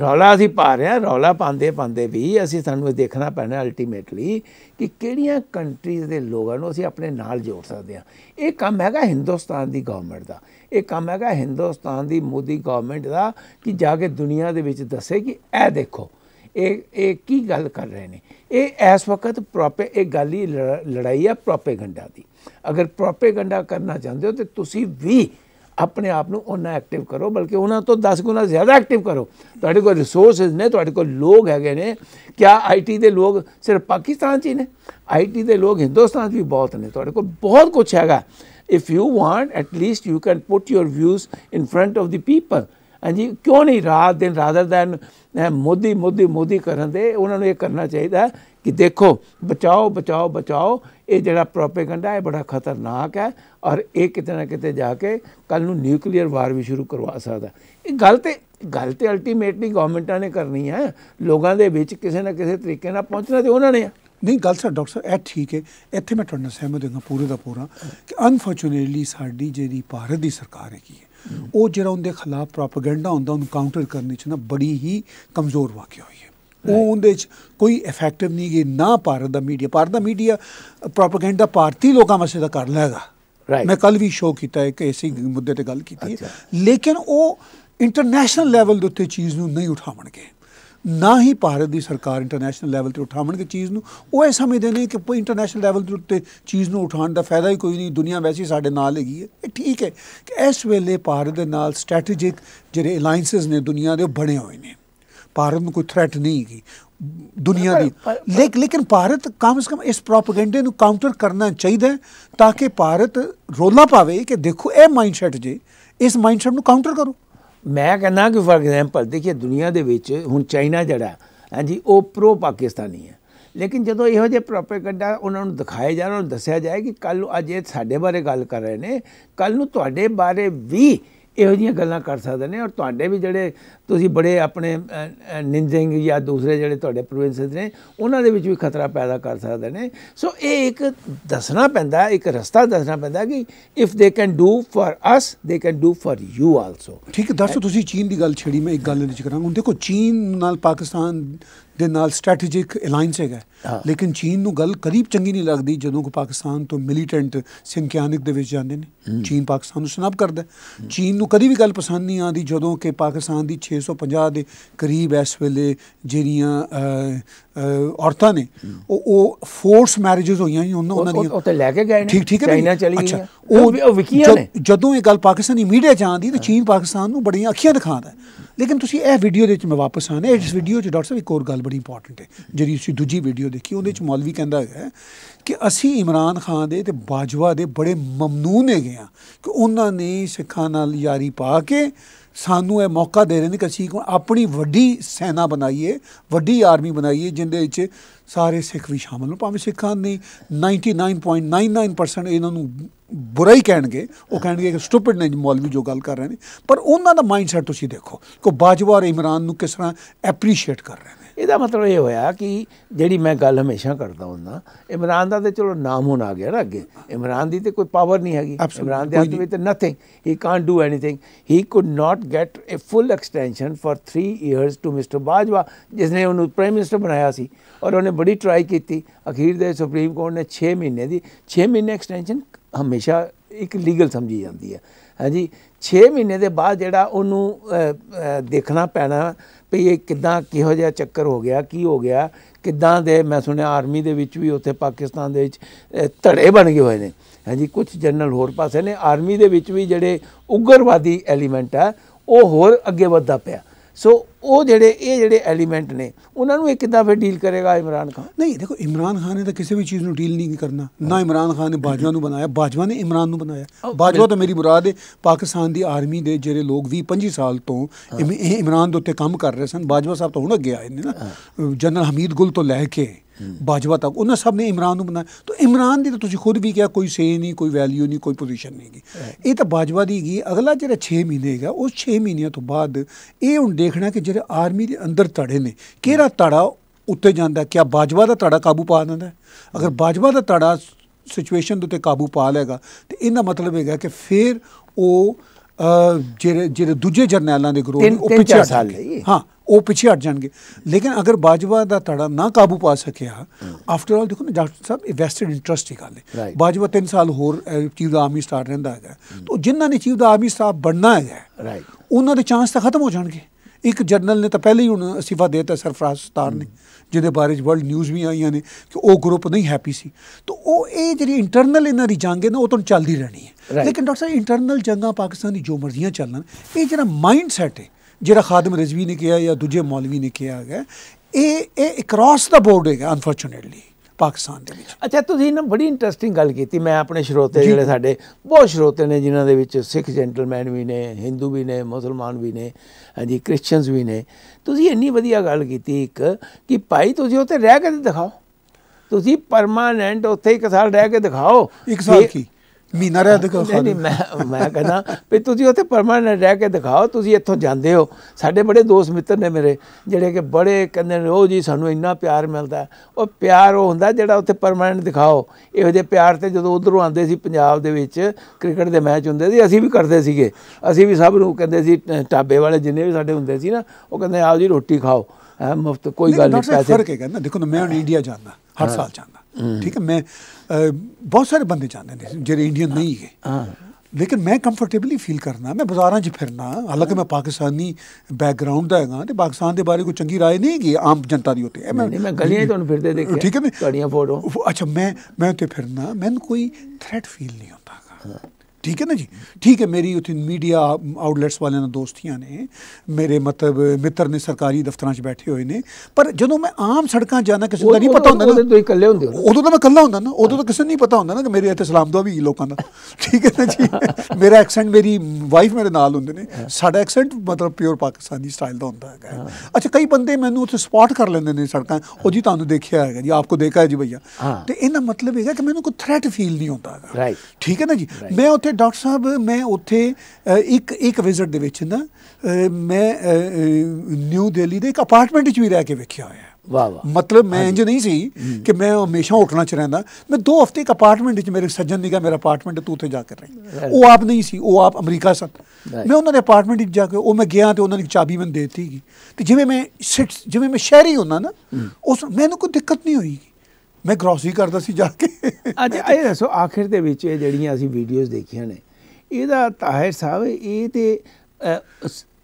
ਰੌਲਾ ਅਸੀਂ ਪਾ ਰਹੇ ਹਾਂ ਰੌਲਾ ਪਾਉਂਦੇ ਪਾਉਂਦੇ ਵੀ ਅਸੀਂ ਸਾਨੂੰ ਇਹ ਦੇਖਣਾ ਪੈਣਾ ਅਲਟੀਮੇਟਲੀ ਕਿ ਕਿਹੜੀਆਂ ਕੰਟਰੀਜ਼ ਦੇ ਲੋਕਾਂ ਨੂੰ ਅਸੀਂ ਆਪਣੇ ਨਾਲ ਜੋੜ ਸਕਦੇ ਹਾਂ। ਇਹ ਕੰਮ ਹੈਗਾ ਹਿੰਦੁਸਤਾਨ ਦੀ ਗਵਰਨਮੈਂਟ ਦਾ। ਇਹ ਕੰਮ ਹੈਗਾ ਹਿੰਦੁਸਤਾਨ ਦੀ ਮੋਦੀ ਗਵਰਨਮੈਂਟ ਦਾ ਕਿ ਜਾ ਕੇ ਦੁਨੀਆ ਦੇ ਵਿੱਚ ਦੱਸੇ ਕਿ ਇਹ ਦੇਖੋ, ਇਹ ਇਹ ਕੀ ਗੱਲ ਕਰ ਰਹੇ ਨੇ। ਇਹ ਇਸ ਵਕਤ ਪ੍ਰੋਪੇ ਇਹ ਗੱਲ ਹੀ ਲੜ- ਲੜਾਈ ਹੈ ਪ੍ਰੋਪੇਗੈਂਡਾ ਦੀ। ਅਗਰ ਪ੍ਰੋਪੇਗੈਂਡਾ ਕਰਨਾ ਚਾਹੁੰਦੇ ਹੋ ਤੇ ਤੁਸੀਂ ਵੀ ਆਪਣੇ ਆਪ ਨੂੰ ਉਹਨਾਂ ਐਕਟਿਵ ਕਰੋ, ਬਲਕਿ ਉਹਨਾਂ ਤੋਂ 10 ਗੁਣਾ ਜ਼ਿਆਦਾ ਐਕਟਿਵ ਕਰੋ। ਤੁਹਾਡੇ ਕੋਲ ਰਿਸੋਰਸਸ ਨੇ, ਤੁਹਾਡੇ ਕੋਲ ਲੋਕ ਹੈਗੇ ਨੇ। ਕਿਆ ਆਈਟੀ ਦੇ ਲੋਕ ਸਿਰਫ ਪਾਕਿਸਤਾਨ 'ਚ ਹੀ ਨੇ? ਆਈਟੀ ਦੇ ਲੋਕ ਹਿੰਦੁਸਤਾਨ 'ਚ ਵੀ ਬਹੁਤ ਨੇ। ਤੁਹਾਡੇ ਕੋਲ ਬਹੁਤ ਕੁਝ ਹੈਗਾ। If you want at least you can put your views in front of the people ਹਾਂਜੀ ਕਿਉਂ ਨਹੀਂ ਰਾਤ ਦਿਨ ਰਾਦਰ ਦੈਨ ਮੋਦੀ ਮੋਦੀ ਮੋਦੀ ਕਰਨ ਦੇ, ਉਹਨਾਂ ਨੂੰ ਇਹ ਕਰਨਾ ਚਾਹੀਦਾ ਕਿ ਦੇਖੋ ਬਚਾਓ ਬਚਾਓ ਬਚਾਓ ਇਹ ਜਿਹੜਾ ਪ੍ਰੋਪੇਗੈਂਡਾ ਹੈ ਬੜਾ ਖਤਰਨਾਕ ਹੈ ਔਰ ਇਹ ਕਿਤੇ ਨਾ ਕਿਤੇ ਜਾ ਕੇ ਕੱਲ ਨੂੰ ਨਿਊਕਲੀਅਰ ਵਾਰ ਵੀ ਸ਼ੁਰੂ ਕਰਵਾ ਸਕਦਾ ਇਹ ਗੱਲ ਤੇ ਗੱਲ ਤੇ ਅਲਟੀਮੇਟਲੀ ਗਵਰਨਮੈਂਟਾਂ ਨੇ ਕਰਨੀ ਹੈ ਲੋਕਾਂ ਦੇ ਵਿੱਚ ਕਿਸੇ ਨਾ ਕਿਸੇ ਤਰੀਕੇ ਨਾਲ ਪਹੁੰਚਣਾ ਤੇ ਉਹਨਾਂ ਨੇ ਨਹੀਂ ਗੱਲ ਸਰ ਡਾਕਟਰ ਇਹ ਠੀਕ ਹੈ। ਇੱਥੇ ਮੈਂ ਤੁਹਾਡੇ ਨਾਲ ਸਹਿਮਤ ਹਾਂ ਪੂਰੇ ਦਾ ਪੂਰਾ ਕਿ ਅਨਫੋਰਚੂਨੇਟਲੀ ਸਾਡੀ ਜਿਹੜੀ ਭਾਰਤ ਦੀ ਸਰਕਾਰ ਹੈਗੀ ਹੈ ਉਹ ਜਿਹੜਾ ਉਹਦੇ ਖਿਲਾਫ ਪ੍ਰੋਪਗੈਂਡਾ ਹੁੰਦਾ ਉਹਨੂੰ ਕਾਊਂਟਰ ਕਰਨ ਵਿੱਚ ਨਾ ਬੜੀ ਹੀ ਕਮਜ਼ੋਰ ਵਾਕਿਆ ਹੋਈ ਹੈ। ਉਹ ਉਹਦੇ ਚ ਕੋਈ ਇਫੈਕਟਿਵ ਨਹੀਂ ਗੀ ਨਾ ਭਾਰਤ ਦਾ ਮੀਡੀਆ ਭਾਰਤ ਦਾ ਮੀਡੀਆ ਪ੍ਰੋਪਗੈਂਡਾ ਭਾਰਤੀ ਲੋਕਾਂ ਵਾਸਤੇ ਤਾਂ ਕਰ ਲੈਗਾ. ਮੈਂ ਕੱਲ ਵੀ ਸ਼ੋਅ ਕੀਤਾ ਹੈ ਕਿ ਇਸੇ ਮੁੱਦੇ ਤੇ ਗੱਲ ਕੀਤੀ। ਹੈ ਲੇਕਿਨ ਉਹ ਇੰਟਰਨੈਸ਼ਨਲ ਲੈਵਲ ਦੇ ਉੱਤੇ ਚੀਜ਼ ਨੂੰ ਨਹੀਂ ਉਠਾਉਣਗੇ ਨਾ ਹੀ ਭਾਰਤ ਦੀ ਸਰਕਾਰ ਇੰਟਰਨੈਸ਼ਨਲ ਲੈਵਲ ਤੇ ਉਠਾਉਣਗੇ ਚੀਜ਼ ਨੂੰ। ਉਹ ਇਹ ਸਮਝਦੇ ਨੇ ਕਿ ਕੋਈ ਇੰਟਰਨੈਸ਼ਨਲ ਲੈਵਲ ਦੇ ਉੱਤੇ ਚੀਜ਼ ਨੂੰ ਉਠਾਉਣ ਦਾ ਫਾਇਦਾ ਹੀ ਕੋਈ ਨਹੀਂ। ਦੁਨੀਆ ਵੈਸੇ ਸਾਡੇ ਨਾਲ ਹੈਗੀ ਹੈ। ਇਹ ਠੀਕ ਹੈ ਕਿ ਇਸ ਵੇਲੇ ਭਾਰਤ ਦੇ ਨਾਲ ਸਟ੍ਰੈਟੇਜਿਕ ਜਿਹੜੇ ਅਲਾਈਅੰਸਸ ਨੇ ਦੁਨੀਆ ਦੇ ਉਹ ਬਣੇ ਹੋਏ ਨੇ। ਭਾਰਤ ਨੂੰ ਕੋਈ ਥ੍ਰੈਟ ਨਹੀਂ ਹੈਗੀ। ਦੁਨੀਆ ਦੀ। ਲੇਕਿਨ ਭਾਰਤ ਕਮ ਸੇ ਕਮ ਇਸ ਪ੍ਰੋਪਗੈਂਡੇ ਨੂੰ ਕਾਊਂਟਰ ਕਰਨਾ ਚਾਹੀਦਾ ਹੈ ਤਾਂ ਕਿ ਭਾਰਤ ਰੋਲਾ ਪਾਵੇ ਕਿ ਦੇਖੋ ਇਹ ਮਾਈਂਡਸੈਟ ਜੇ ਇਸ ਮਾਈਂਡਸੈਟ ਨੂੰ ਕਾਊਂਟਰ ਕਰੋ। ਮੈਂ ਕਹਿੰਦਾ ਕਿ ਫॉर ਐਗਜ਼ਾਮਪਲ ਦੇਖੀਏ ਦੁਨੀਆ ਦੇ ਵਿੱਚ ਹੁਣ ਚਾਈਨਾ ਜਿਹੜਾ ਹਾਂਜੀ ਉਹ ਪ੍ਰੋ ਪਾਕਿਸਤਾਨੀ ਹੈ। ਲੇਕਿਨ ਜਦੋਂ ਇਹੋ ਜਿਹੇ ਪ੍ਰੋਪੇਗੈਂਡਾ ਉਹਨਾਂ ਨੂੰ ਦਿਖਾਏ ਜਾਣ ਉਹਨਾਂ ਨੂੰ ਦੱਸਿਆ ਜਾਏ ਕਿ ਕੱਲ ਨੂੰ ਅੱਜ ਇਹ ਸਾਡੇ ਬਾਰੇ ਗੱਲ ਕਰ ਰਹੇ ਨੇ ਕੱਲ ਨੂੰ ਤੁਹਾਡੇ ਬਾਰੇ ਵੀ ਇਹੋ ਜਿਹੀਆਂ ਗੱਲਾਂ ਕਰ ਸਕਦੇ ਨੇ ਔਰ ਤੁਹਾਡੇ ਵੀ ਜਿਹੜੇ ਤੁਸੀਂ ਬੜੇ ਆਪਣੇ ਨਿੰਜਿੰਗ ਜਾਂ ਦੂਸਰੇ ਜਿਹੜੇ ਤੁਹਾਡੇ ਪ੍ਰੋਵਿੰਸਸ ਨੇ ਉਹਨਾਂ ਦੇ ਵਿੱਚ ਵੀ ਖਤਰਾ ਪੈਦਾ ਕਰ ਸਕਦੇ ਨੇ। ਸੋ ਇਹ ਇੱਕ ਦੱਸਣਾ ਪੈਂਦਾ ਇੱਕ ਰਸਤਾ ਦੱਸਣਾ ਪੈਂਦਾ ਕਿ if they can do for us they can do for you also ਠੀਕ ਹੈ ਦੱਸੋ ਤੁਸੀਂ ਚੀਨ ਦੀ ਗੱਲ ਛੇੜੀ ਮੈਂ ਇੱਕ ਗੱਲ ਚ ਕਰਾਂਗਾ। ਹੁਣ ਦੇਖੋ ਚੀਨ ਨਾਲ ਪਾਕਿਸਤਾਨ ਦੇ ਨਾਲ ਸਟ੍ਰੈਟੇਜਿਕ ਅਲਾਈਅੰਸ ਹੈਗਾ। ਲੇਕਿਨ ਚੀਨ ਨੂੰ ਗੱਲ ਕਰੀਬ ਚੰਗੀ ਨਹੀਂ ਲੱਗਦੀ ਜਦੋਂ ਕੋ ਪਾਕਿਸਤਾਨ ਤੋਂ ਮਿਲੀਟੈਂਟ ਸਿੰਕਿਆਨਿਕ ਦੇ ਵਿੱਚ ਜਾਂਦੇ ਨੇ। ਚੀਨ ਪਾਕਿਸਤਾਨ ਨੂੰ ਸਨਬ ਕਰਦਾ। ਚੀਨ ਨੂੰ ਕਦੀ ਵੀ ਗੱਲ ਪਸੰਦ ਨਹੀਂ ਆਉਂਦੀ ਜਦੋਂ ਕਿ ਪਾਕਿਸਤਾਨ ਦੀ 650 ਦੇ ਕਰੀਬ ਇਸ ਵੇਲੇ ਜਿਹੜੀਆਂ ਔਰਤਾਂ ਨੇ ਉਹ ਉਹ ਫੋਰਸ ਮੈਰਿਜਸ ਹੋਈਆਂ ਹੀ ਉਹਨਾਂ ਉਹਨਾਂ ਉਹ- ਦੀਆਂ ਉਹ ਤੇ ਲੈ ਕੇ ਗਏ ਨੇ ਠੀਕ ਠੀਕ ਹੈ ਚਾਈਨਾ? ਚਲੀ ਗਈਆਂ ਉਹ ਵਿਕੀਆਂ ਜਦ- ਨੇ ਜਦੋਂ ਇਹ ਗੱਲ ਪਾਕਿਸਤਾਨੀ ਮੀਡੀਆ 'ਚ ਆਉਂਦੀ ਤਾਂ ਚੀਨ ਪਾਕਿਸਤਾਨ ਨੂੰ ਬੜੀਆਂ ਅੱਖੀਆਂ ਦਿਖਾਉਂਦਾ ਹੈ। ਲੇਕਿਨ ਤੁਸੀਂ ਇਹ ਵੀਡੀਓ ਦੇ ਵਿੱਚ ਮੈਂ ਵਾਪਸ ਆਣਾ ਇਸ ਵੀਡੀਓ 'ਚ ਡਾਕਟਰ ਸਾਹਿਬ ਇੱਕ ਹੋਰ ਗੱਲ ਬੜੀ ਇੰਪੋਰਟੈਂਟ ਹੈ, ਜਿਹੜੀ ਤੁਸੀਂ ਦੂਜੀ ਵੀਡੀਓ ਦੇਖੀ, ਉਹਦੇ 'ਚ ਮੌਲਵੀ ਕਹਿੰਦਾ ਹੈਗਾ ਕਿ ਅਸੀਂ ਇਮਰਾਨ ਖਾਨ ਦੇ ਤੇ ਬਾਜਵਾ ਦੇ ਬੜੇ ਮਮਨੂਨ ਹੈਗੇ ਆ ਕਿ ਉਹਨਾਂ ਨੇ ਸਿੱਖਾਂ ਨਾਲ ਯਾਰੀ ਪਾ ਕੇ ਸਾਨੂੰ ਇਹ ਮੌਕਾ ਦੇ ਰਹੇ ਨੇ ਕਿ ਅਸੀਂ ਆਪਣੀ ਵੱਡੀ ਸੈਨਾ ਬਣਾਈਏ, ਵੱਡੀ ਆਰਮੀ ਬਣਾਈਏ, ਜਿੰਦੇ ਵਿੱਚ ਸਾਰੇ ਸਿੱਖ ਵੀ ਸ਼ਾਮਲ ਨੇ, ਭਾਵੇਂ ਸਿੱਖਾਂ ਦੀ 99.99% ਇਹਨਾਂ ਨੂੰ ਬੁਰਾ ਹੀ ਕਹਿਣਗੇ, ਉਹ ਕਹਿਣਗੇ ਕਿ ਸਟੂਪਿਡ ਨੇ ਮੌਲਵੀ ਜੋ ਗੱਲ ਕਰ ਰਹੇ ਨੇ, ਪਰ ਉਹਨਾਂ ਦਾ ਮਾਈਂਡਸੈਟ ਤੁਸੀਂ ਦੇਖੋ ਕਿ ਬਾਜਵਾ ਔਰ ਇਮਰਾਨ ਨੂੰ ਕਿਸ ਤਰ੍ਹਾਂ ਐਪਰੀਸ਼ੀਏਟ ਕਰ ਰਹੇ ਨੇ। ਇਹਦਾ ਮਤਲਬ ਇਹ ਹੋਇਆ ਕਿ ਜਿਹੜੀ ਮੈਂ ਗੱਲ ਹਮੇਸ਼ਾ ਕਰਦਾ ਹੁੰਦਾ ਇਮਰਾਨ ਦਾ ਤੇ ਚਲੋ ਨਾਮ ਹੁਣ ਆ ਗਿਆ ਨਾ ਅੱਗੇ। ਇਮਰਾਨ ਦੀ ਤੇ ਕੋਈ ਪਾਵਰ ਨਹੀਂ ਹੈਗੀ। ਇਮਰਾਨ ਦੇ ਹੱਥ। ਵਿੱਚ ਤੇ nothing he can't do anything he could not get a full extension for 3 years to mister Bajwa ਜਿਸਨੇ ਉਹਨੂੰ ਪ੍ਰਾਈਮ ਮਿਨਿਸਟਰ ਬਣਾਇਆ ਸੀ ਔਰ ਉਹਨੇ ਬੜੀ ਟਰਾਈ ਕੀਤੀ ਅਖੀਰ ਦੇ ਸੁਪਰੀਮ ਕੋਰਟ ਨੇ 6 ਮਹੀਨੇ ਦੀ 6 ਮਹੀਨੇ ਐਕਸਟੈਂਸ਼ਨ ਹਮੇਸ਼ਾ ਇੱਕ ਲੀਗਲ ਸਮਝੀ ਜਾਂਦੀ ਹੈ। ਹਾਂਜੀ 6 ਮਹੀਨੇ ਦੇ ਬਾਅਦ ਜਿਹੜਾ ਉਹਨੂੰ ਦੇਖਣਾ ਪੈਣਾ ਵੀ ਇਹ ਕਿਦਾਂ, ਕਿਹੋ ਜਿਹਾ ਚੱਕਰ ਹੋ ਗਿਆ, ਕੀ ਹੋ ਗਿਆ, ਕਿਦਾਂ ਦੇ, ਮੈਂ ਸੁਣਿਆ ਆਰਮੀ ਦੇ ਵਿੱਚ ਵੀ ਉੱਥੇ ਪਾਕਿਸਤਾਨ ਦੇ ਵਿੱਚ ਧੜੇ ਬਣ ਗਏ ਹੋਏ ਨੇ। ਹਾਂਜੀ ਕੁਝ ਜਨਰਲ ਹੋਰ ਪਾਸੇ ਨੇ, ਆਰਮੀ ਦੇ ਵਿੱਚ ਵੀ ਜਿਹੜੇ ਉਗਰਵਾਦੀ ਐਲੀਮੈਂਟ ਆ, ਉਹ ਹੋਰ ਅੱਗੇ ਵੱਧਦਾ ਪਿਆ। ਸੋ ਉਹ ਜਿਹੜੇ ਇਹ ਜਿਹੜੇ ਐਲੀਮੈਂਟ ਨੇ ਉਹਨਾਂ ਨੂੰ ਇਹ ਕਿੱਦਾਂ ਫਿਰ ਡੀਲ ਕਰੇਗਾ ਇਮਰਾਨ ਖਾਨ? ਨਹੀਂ ਦੇਖੋ ਇਮਰਾਨ ਖਾਨ ਨੇ ਤਾਂ ਕਿਸੇ ਵੀ ਚੀਜ਼ ਨੂੰ ਡੀਲ ਨਹੀਂ ਕਰਨਾ। ਨਾ ਇਮਰਾਨ ਖਾਨ ਨੇ ਬਾਜਵਾ ਨੂੰ ਬਣਾਇਆ ਬਾਜਵਾ ਨੇ ਇਮਰਾਨ ਨੂੰ ਬਣਾਇਆ। ਬਾਜਵਾ ਤਾਂ ਮੇਰੀ ਮੁਰਾਦ ਹੈ ਪਾਕਿਸਤਾਨ ਦੀ ਆਰਮੀ ਦੇ ਜਿਹੜੇ ਲੋਕ 20 25 ਸਾਲ ਤੋਂ ਇਹ ਇਮਰਾਨ ਦੇ ਉੱਤੇ ਕੰਮ ਕਰ ਰਹੇ ਸਨ। ਬਾਜਵਾ ਸਾਹਿਬ ਤਾਂ ਹੁਣ ਅੱਗੇ ਆਏ ਨੇ ਨਾ। ਜਨਰਲ ਹਮੀਦ ਗੁਲ ਤੋਂ ਲੈ ਕੇ ਬਾਜਵਾ ਤੱਕ ਉਹਨਾਂ ਸਭ ਨੇ ਇਮਰਾਨ ਨੂੰ ਬਣਾਇਆ। ਤਾਂ ਇਮਰਾਨ ਦੀ ਤਾਂ ਤੁਸੀਂ ਖੁਦ ਵੀ ਕਿਹਾ ਕੋਈ ਸੇ ਨਹੀਂ ਕੋਈ ਵੈਲਿਊ ਨਹੀਂ ਕੋਈ ਪੋਜੀਸ਼ਨ ਨਹੀਂ ਹੈਗੀ। ਇਹ ਤਾਂ ਬਾਜਵਾ ਦੀ ਹੈਗੀ ਅਗਲਾ ਜਿਹੜਾ 6 ਮਹੀਨੇ ਹੈਗਾ ਉਸ 6 ਮਹੀਨਿਆਂ ਤੋਂ ਬਾਅਦ ਇਹ ਹੁਣ ਦੇਖਣਾ ਕਿ ਜਿਹੜੇ ਆਰਮੀ ਦੇ ਅੰਦਰ ਧੜੇ ਨੇ ਕਿਹੜਾ ਧੜਾ ਉੱਤੇ ਜਾਂਦਾ ਕਿਆ ਬਾਜਵਾ ਦਾ ਧੜਾ ਕਾਬੂ ਪਾ ਦਿੰਦਾ? ਅਗਰ ਬਾਜਵਾ ਦਾ ਧੜਾ ਸਿਚੁਏਸ਼ਨ ਦੇ ਉੱਤੇ ਕਾਬੂ ਪਾ ਲੇਗਾ ਤੇ ਇਹਦਾ ਮਤਲਬ ਹੈਗਾ ਕਿ ਫਿਰ ਉਹ ਜਿਹੜੇ ਜਿਹੜੇ ਦੂਜੇ ਜਰਨੈਲਾਂ ਦੇ ਗਰੋਹ ਤਿੰਨ- ਉਹ ਤਿੰਨ ਪਿੱਛੇ ਹਟ ਜਾਣਗੇ। ਹਾਂ ਉਹ ਪਿੱਛੇ ਹਟ ਜਾਣਗੇ। ਲੇਕਿਨ ਅਗਰ ਬਾਜਵਾ ਦਾ ਧੜਾ ਨਾ ਕਾਬੂ ਪਾ ਸਕਿਆ ਆਫਟਰ ਆਲ ਦੇਖੋ ਨਾ ਡਾਕਟਰ ਸਾਹਿਬ ਇਹ ਵੈਸਟਡ ਇੰਟਰਸਟ ਦੀ ਗੱਲ ਹੈ. ਬਾਜਵਾ 3 ਸਾਲ ਹੋਰ ਚੀਫ ਦਾ ਆਰਮੀ ਸਟਾਰ ਰਹਿੰਦਾ ਹੈਗਾ। ਤਾਂ ਜਿਨ੍ਹਾਂ ਨੇ ਚੀਫ ਦਾ ਆਰਮੀ ਸਟਾਫ ਬਣਨਾ ਹੈਗਾ ਰਾਈਟ ਉਹਨਾਂ ਦੇ ਚਾਂਸ ਤਾਂ ਖਤਮ ਹੋ ਜਾਣਗੇ। ਇੱਕ ਜਰਨਲ ਨੇ ਤਾਂ ਪਹਿਲੇ ਹੀ ਹੁਣ ਅਸਤੀਫਾ ਦੇ ਦਿੱਤਾ ਸਰਫਰਾਜ਼ ਸਤਾਰ ਨੇ ਜਿਹਦੇ ਬਾਰੇ ਵਰਲਡ ਨਿਊਜ਼ ਵੀ ਆਈਆਂ ਨੇ ਕਿ ਉਹ ਗਰੁੱਪ ਨਹੀਂ ਹੈਪੀ ਸੀ। ਤਾਂ ਉਹ ਇਹ ਜਿਹੜੀ ਇੰਟਰਨਲ ਇਹਨਾਂ ਦੀ ਜੰਗ ਹੈ ਨਾ ਉਹ ਤਾਂ ਚੱਲਦੀ ਰਹਿਣੀ ਹੈ. ਲੇਕਿਨ ਡਾਕਟਰ ਸਾਹਿਬ ਇੰਟਰਨਲ ਜੰਗਾਂ ਪਾਕਿਸਤਾਨ ਦੀ ਜੋ ਮਰਜ਼ੀਆਂ ਚੱਲਣ ਇਹ ਜਿਹੜਾ ਮਾਈਂਡ ਸੈਟ ਹੈ ਜਿਹੜਾ ਖਾਦਮ ਰਜ਼ਵੀ ਨੇ ਕਿਹਾ ਜਾਂ ਦੂਜੇ ਮੌਲਵੀ ਨੇ ਕਿਹਾ ਹੈਗਾ ਇਹ ਇਹ ਅਕ੍ਰੋਸ ਦਾ ਬੋਰਡ ਹੈਗਾ ਅਨਫੋਰਚੂਨੇਟਲੀ ਪਾਕਿਸਤਾਨ ਦੇ ਵਿੱਚ। ਅੱਛਾ ਤੁਸੀਂ ਨਾ ਬੜੀ ਇੰਟਰਸਟਿੰਗ ਗੱਲ ਕੀਤੀ। ਮੈਂ ਆਪਣੇ ਸਰੋਤੇ। ਜਿਹੜੇ ਸਾਡੇ ਬਹੁਤ ਸਰੋਤੇ ਨੇ ਜਿਨ੍ਹਾਂ ਦੇ ਵਿੱਚ ਸਿੱਖ ਜੈਂਟਲਮੈਨ ਵੀ ਨੇ ਹਿੰਦੂ ਵੀ ਨੇ ਮੁਸਲਮਾਨ ਵੀ ਨੇ ਹਾਂਜੀ ਕ੍ਰਿਸਚੀਅਨਸ ਵੀ ਨੇ। ਤੁਸੀਂ ਇੰਨੀ ਵਧੀਆ ਗੱਲ ਕੀਤੀ ਇੱਕ ਕਿ ਭਾਈ ਤੁਸੀਂ ਉੱਥੇ ਰਹਿ ਕੇ ਦਿਖਾਓ। ਤੁਸੀਂ ਪਰਮਾਨੈਂਟ ਉੱਥੇ ਇੱਕ ਸਾਲ ਰਹਿ ਕੇ ਦਿਖਾਓ। ਇੱਕ ਸਾਲ ਕੀ? ਮਹੀਨਾ ਰਹਿ ਦੇਖੋ ਨਹੀਂ ਨਹੀਂ ਮੈਂ ਮੈਂ ਕਹਿੰਦਾ ਵੀ ਤੁਸੀਂ ਉੱਥੇ ਪਰਮਾਨੈਂਟ ਰਹਿ ਕੇ ਦਿਖਾਓ ਤੁਸੀਂ ਇੱਥੋਂ ਜਾਂਦੇ ਹੋ। ਸਾਡੇ ਬੜੇ ਦੋਸਤ ਮਿੱਤਰ ਨੇ ਮੇਰੇ ਜਿਹੜੇ ਕਿ ਬੜੇ ਕਹਿੰਦੇ ਨੇ ਉਹ ਜੀ ਸਾਨੂੰ ਇੰਨਾ ਪਿਆਰ ਮਿਲਦਾ ਹੈ। ਉਹ ਪਿਆਰ ਉਹ ਹੁੰਦਾ ਜਿਹੜਾ ਉੱਥੇ ਪਰਮਾਨੈਂਟ ਦਿਖਾਓ। ਇਹੋ ਜਿਹੇ ਪਿਆਰ ਤੇ ਜਦੋਂ ਉਧਰੋਂ ਆਉਂਦੇ ਸੀ ਪੰਜਾਬ ਦੇ ਵਿੱਚ ਕ੍ਰਿਕਟ ਦੇ ਮੈਚ ਹੁੰਦੇ ਸੀ ਅਸੀਂ ਵੀ ਕਰਦੇ ਸੀਗੇ। ਅਸੀਂ ਵੀ ਸਭ ਨੂੰ ਕਹਿੰਦੇ ਸੀ ਅ, ਢਾਬੇ ਵਾਲੇ ਜਿੰਨੇ ਵੀ ਸਾਡੇ ਹੁੰਦੇ ਸੀ ਨਾ ਉਹ ਕਹਿੰਦੇ ਆਓ ਜੀ ਰੋਟੀ ਖਾਓ। ਹੈ ਮੁਫਤ ਕੋਈ ਗੱਲ ਨਹੀਂ ਡਾਕਟਰ ਸਾਹਿਬ, ਪੈਸੇ ਫ਼ਰਕ ਹੈਗਾ ਨਾ। ਦੇਖੋ ਨਾ ਮੈਂ ਹੁਣ ਇੰਡੀਆ ਜਾਂਦਾ। ਹਰ ਸਾਲ ਜਾਂਦਾ ਠੀਕ ਹੈ ਮੈਂ ਅਹ, ਬਹੁਤ ਸਾਰੇ ਬੰਦੇ ਜਾਂਦੇ ਨੇ ਜਿਹੜੇ ਇੰਡੀਅਨ ਨਹੀਂ ਹੈਗੇ ਹਾਂ ਲੇਕਿਨ ਮੈਂ ਕੰਫਰਟੇਬਲੀ ਫੀਲ ਕਰਨਾ ਮੈਂ ਬਾਜ਼ਾਰਾਂ 'ਚ ਫਿਰਨਾ ਹਾਲਾਂਕਿ ਮੈਂ ਪਾਕਿਸਤਾਨੀ ਬੈਕਗ੍ਰਾਉਂਡ ਦਾ ਹੈਗਾ ਤੇ ਪਾਕਿਸਤਾਨ ਦੇ ਬਾਰੇ ਕੋਈ ਚੰਗੀ ਰਾਏ ਨਹੀਂ ਹੈਗੀ ਆਮ ਜਨਤਾ ਦੀ ਉੱਤੇ ਇਹ ਨਹੀਂ, ਨਹੀਂ, ਮੈਂ ਗਲੀਆਂ 'ਚ ਤੁਹਾਨੂੰ ਫਿਰਦੇ ਦੇਖਿਆ। ਠੀਕ ਹੈ ਨਾ ਤੁਹਾਡੀਆਂ ਫੋਟੋ। ਉਹ- ਅੱਛਾ ਮੈਂ ਮੈਂ ਉੱਤੇ ਫਿਰਨਾ ਮੈਨੂੰ ਕੋਈ ਠੀਕ ਹੈ ਨਾ ਜੀ? ਠੀਕ ਹੈ ਮੇਰੀ ਉੱਥੇ ਮੀਡੀਆ ਆਊਟਲੈਟਸ ਵਾਲਿਆਂ ਨਾਲ ਦੋਸਤੀਆਂ ਨੇ। ਮੇਰੇ ਮਤਲਬ ਮਿੱਤਰ ਨੇ ਸਰਕਾਰੀ ਦਫ਼ਤਰਾਂ 'ਚ ਬੈਠੇ ਹੋਏ ਨੇ। ਪਰ ਜਦੋਂ ਮੈਂ ਆਮ ਸੜਕਾਂ ਜਾਣਾ ਕਿਸੇ ਦਾ ਨਹੀਂ ਪਤਾ ਹੁੰਦਾ ਨਾ। ਤੋਂ ਇਕੱਲੇ ਹੁੰਦੇ ਹੋ। ਉਦੋਂ ਤਾਂ ਮੈਂ ਇਕੱਲਾ ਹੁੰਦਾ ਨਾ। ਉਦੋਂ ਤਾਂ ਕਿਸੇ ਨੂੰ ਨਹੀਂ ਪਤਾ ਹੁੰਦਾ ਨਾ ਕਿ ਮੇਰੇ ਇੱਥੇ ਸਲਾਮ ਦੁਆ ਵੀ ਹੈ ਲੋਕਾਂ ਦਾ। ਠੀਕ ਹੈ ਨਾ ਜੀ? ਮੇਰਾ ਐਕਸੈਂਟ ਮੇਰੀ ਵਾਈਫ ਮੇਰੇ ਨਾਲ ਹੁੰਦੇ ਨੇ। ਸਾਡਾ ਐਕਸੈਂਟ ਮਤਲਬ ਪਿਓਰ ਪਾਕਿਸਤਾਨੀ ਸਟਾਈਲ ਦਾ ਹੁੰਦਾ ਹੈਗਾ। ਅੱਛਾ ਕਈ ਬੰਦੇ ਮੈਨੂੰ ਉੱਥੇ ਸਪੌਟ ਕਰ ਲੈਂਦੇ ਨੇ ਸੜਕਾਂ। ਉਹ ਜੀ ਤੁਹਾਨੂੰ ਦੇਖਿਆ ਹੈਗਾ ਜੀ ਆਪਕੋ ਦੇਖਾ ਹੈ ਜੀ ਭਈਆ। ਹਾਂ। ਤੇ ਇਹਨਾਂ ਮਤਲਬ ਹੈਗਾ ਕਿ ਮੈਨੂੰ ਕੋਈ ਥ੍ਰੈਟ ਫੀਲ ਨਹੀਂ ਹੁੰਦਾ ਹੈਗਾ. ਠੀਕ ਹੈ ਨਾ ਜੀ? ਮੈਂ ਉੱਥੇ ਡਾਕਟਰ ਸਾਹਿਬ ਮੈਂ ਉੱਥੇ ਇੱਕ ਇੱਕ ਵਿਜ਼ਿਟ ਦੇ ਵਿੱਚ ਨਾ ਮੈਂ ਨਿਊ ਦਿੱਲੀ ਦੇ ਇੱਕ ਅਪਾਰਟਮੈਂਟ ਵਿੱਚ ਵੀ ਰਹਿ ਕੇ ਵੇਖਿਆ ਹੋਇਆ ਵਾਹ ਵਾਹ। ਮਤਲਬ ਮੈਂ ਇੰਜ ਨਹੀਂ ਸੀ ਕਿ ਮੈਂ ਹਮੇਸ਼ਾ ਹੋਟਲਾਂ 'ਚ ਰਹਿੰਦਾ। ਮੈਂ ਦੋ ਹਫ਼ਤੇ ਇੱਕ ਅਪਾਰਟਮੈਂਟ ਵਿੱਚ ਮੇਰੇ ਸੱਜਣ ਨਿਗਾ ਮੇਰਾ ਅਪਾਰਟਮੈਂਟ ਤੂੰ ਉੱਥੇ ਜਾ ਕੇ ਰਹੀ. ਉਹ ਆਪ ਨਹੀਂ ਸੀ ਉਹ ਆਪ ਅਮਰੀਕਾ ਸਨ. ਮੈਂ ਉਹਨਾਂ ਦੇ ਅਪਾਰਟਮੈਂਟ ਵਿੱਚ ਜਾ ਕੇ ਉਹ ਮੈਂ ਗਿਆ ਤੇ ਉਹਨਾਂ ਨੇ ਚਾਬੀ ਮੈਨੂੰ ਦੇ ਦਿੱਤੀ। ਤੇ ਜਿਵੇਂ ਮੈਂ ਸਿਟ ਜਿਵੇਂ ਮੈਂ ਸ਼ਹਿਰੀ ਹੁੰਦਾ ਨਾ ਉਸ ਮੈਨੂੰ ਕੋਈ ਦਿੱਕਤ ਨਹੀਂ ਹੋਈ। ਮੈਂ ਗਰੋਸਰੀ ਕਰਦਾ ਸੀ ਜਾ ਕੇ। ਅੱਛਾ ਇਹ ਦੱਸੋ ਆਖਿਰ ਦੇ ਵਿੱਚ ਇਹ ਜਿਹੜੀਆਂ ਅਸੀਂ ਵੀਡੀਓਜ਼ ਦੇਖੀਆਂ ਨੇ ਇਹਦਾ ਤਾਹਿਰ ਸਾਹਿਬ ਇਹ ਤੇ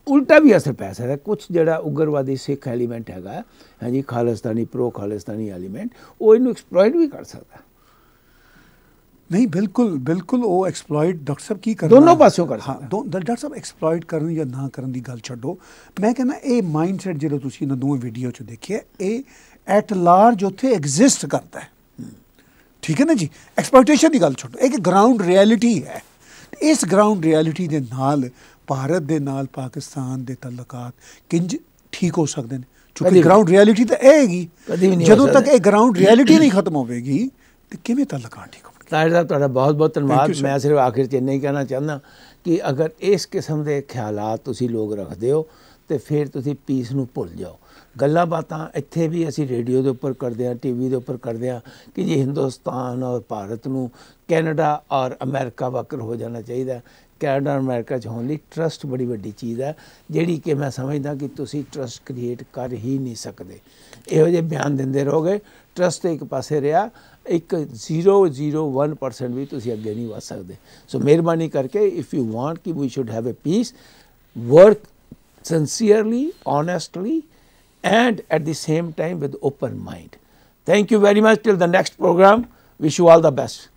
ਉਲਟਾ ਵੀ ਅਸਰ ਪੈ ਸਕਦਾ। ਕੁਝ ਜਿਹੜਾ ਉਗਰਵਾਦੀ ਸਿੱਖ ਐਲੀਮੈਂਟ ਹੈਗਾ ਹਾਂਜੀ ਖਾਲਿਸਤਾਨੀ ਪ੍ਰੋ ਖਾਲਿਸਤਾਨੀ ਐਲੀਮੈਂਟ ਉਹ ਇਹਨੂੰ ਐਕਸਪਲੋਇਟ ਵੀ ਕਰ ਸਕਦਾ। ਨਹੀਂ ਬਿਲਕੁਲ ਬਿਲਕੁਲ ਉਹ ਐਕਸਪਲੋਇਟ ਡਾਕਟਰ ਸਾਹਿਬ ਕੀ ਕਰਨਾ? ਦੋਨੋਂ ਪਾਸਿਓਂ ਕਰ ਹਾਂ। ਦੋ ਡਾਕਟਰ ਸਾਹਿਬ ਐਕਸਪਲੋਇਟ ਕਰਨ ਜਾਂ ਨਾ ਕਰਨ ਦੀ ਗੱਲ ਛੱਡੋ। ਮੈਂ ਕਹਿੰਦਾ ਇਹ ਮਾਈਂਡਸੈਟ ਜਿਹੜਾ ਤੁਸੀਂ ਇਹਨਾਂ ਦੋਵੇਂ ਵੀਡੀਓ 'ਚ ਦੇਖਿਆ ਇਹ ਐਟ ਲਾਰਜ ਉੱਥੇ ਐਗਜ਼ਿਸਟ ਕਰਦਾ ਹੈ। ਠੀਕ ਹੈ ਨਾ ਜੀ? ਐਕਸਪਲੋਇਟੇਸ਼ਨ ਦੀ ਗੱਲ ਛੱਡੋ। ਇਹ ਕਿ ਗਰਾਊਂਡ ਰਿਐਲਿਟੀ ਹੈ। ਇਸ ਗਰਾਊਂਡ ਰਿਐਲਿਟੀ ਦੇ ਨਾਲ ਭਾਰਤ ਦੇ ਨਾਲ ਪਾਕਿਸਤਾਨ ਦੇ ਤਾਲੁਕਾਤ ਕਿੰਜ ਠੀਕ ਹੋ ਸਕਦੇ ਨੇ? ਕਿਉਂਕਿ। ਗਰਾਊਂਡ ਰਿਐਲਿਟੀ ਤਾਂ ਇਹ ਹੈਗੀ। ਜਦੋਂ ਤੱਕ। ਇਹ ਗਰਾਊਂਡ ਰਿਐਲਿਟੀ ਨਹੀਂ ਖਤਮ ਹੋਵੇਗੀ ਤੇ ਕਿਵੇਂ ਤਾਲੁਕਾਤ ਠੀਕ ਹੋਣਗੇ? ਤਾਹਿਰ ਸਾਹਿਬ ਤੁਹਾਡਾ ਬਹੁਤ ਬਹੁਤ ਧੰਨਵਾਦ. ਮੈਂ ਸਿਰਫ ਆਖਿਰ 'ਚ ਇੰਨਾ ਹੀ ਕਹਿਣਾ ਚਾਹੁੰਦਾ ਕਿ ਅਗਰ ਇਸ ਕਿਸਮ ਦੇ ਖਿਆਲਾਤ ਤੁਸੀਂ ਲੋਕ ਰੱਖਦੇ ਹੋ ਤੇ ਫਿਰ ਤੁਸੀਂ ਪੀਸ ਨੂੰ ਭੁੱਲ ਜਾਓ। ਗੱਲਾਂ ਬਾਤਾਂ ਇੱਥੇ ਵੀ ਅਸੀਂ ਰੇਡੀਓ ਦੇ ਉੱਪਰ ਕਰਦੇ ਹਾਂ ਟੀਵੀ ਦੇ ਉੱਪਰ ਕਰਦੇ ਹਾਂ ਕਿ ਜੀ ਹਿੰਦੁਸਤਾਨ ਔਰ ਭਾਰਤ ਨੂੰ ਕੈਨੇਡਾ ਔਰ ਅਮਰੀਕਾ ਵਾਕਰ ਹੋ ਜਾਣਾ ਚਾਹੀਦਾ ਕੈਨੇਡਾ ਔਰ ਅਮਰੀਕਾ 'ਚ ਹੋਣ ਲਈ ਟਰਸਟ ਬੜੀ ਵੱਡੀ ਚੀਜ਼ ਹੈ, ਜਿਹੜੀ ਕਿ ਮੈਂ ਸਮਝਦਾ ਕਿ ਤੁਸੀਂ ਟਰਸਟ ਕ੍ਰੀਏਟ ਕਰ ਹੀ ਨਹੀਂ ਸਕਦੇ। ਇਹੋ ਜਿਹੇ ਬਿਆਨ ਦਿੰਦੇ ਰਹੋਗੇ ਟਰਸਟ ਇੱਕ ਪਾਸੇ ਰਿਹਾ, ਇੱਕ 001% ਵੀ ਤੁਸੀਂ ਅੱਗੇ ਨਹੀਂ ਵਧ ਸਕਦੇ। ਸੋ ਮਿਹਰਬਾਨੀ ਕਰਕੇ ਇਫ ਯੂ ਵਾਂਟ ਕਿ we should have a peace work sincerely, honestly and at the same time with open mind. Thank you very much. Till the next program wish you all the best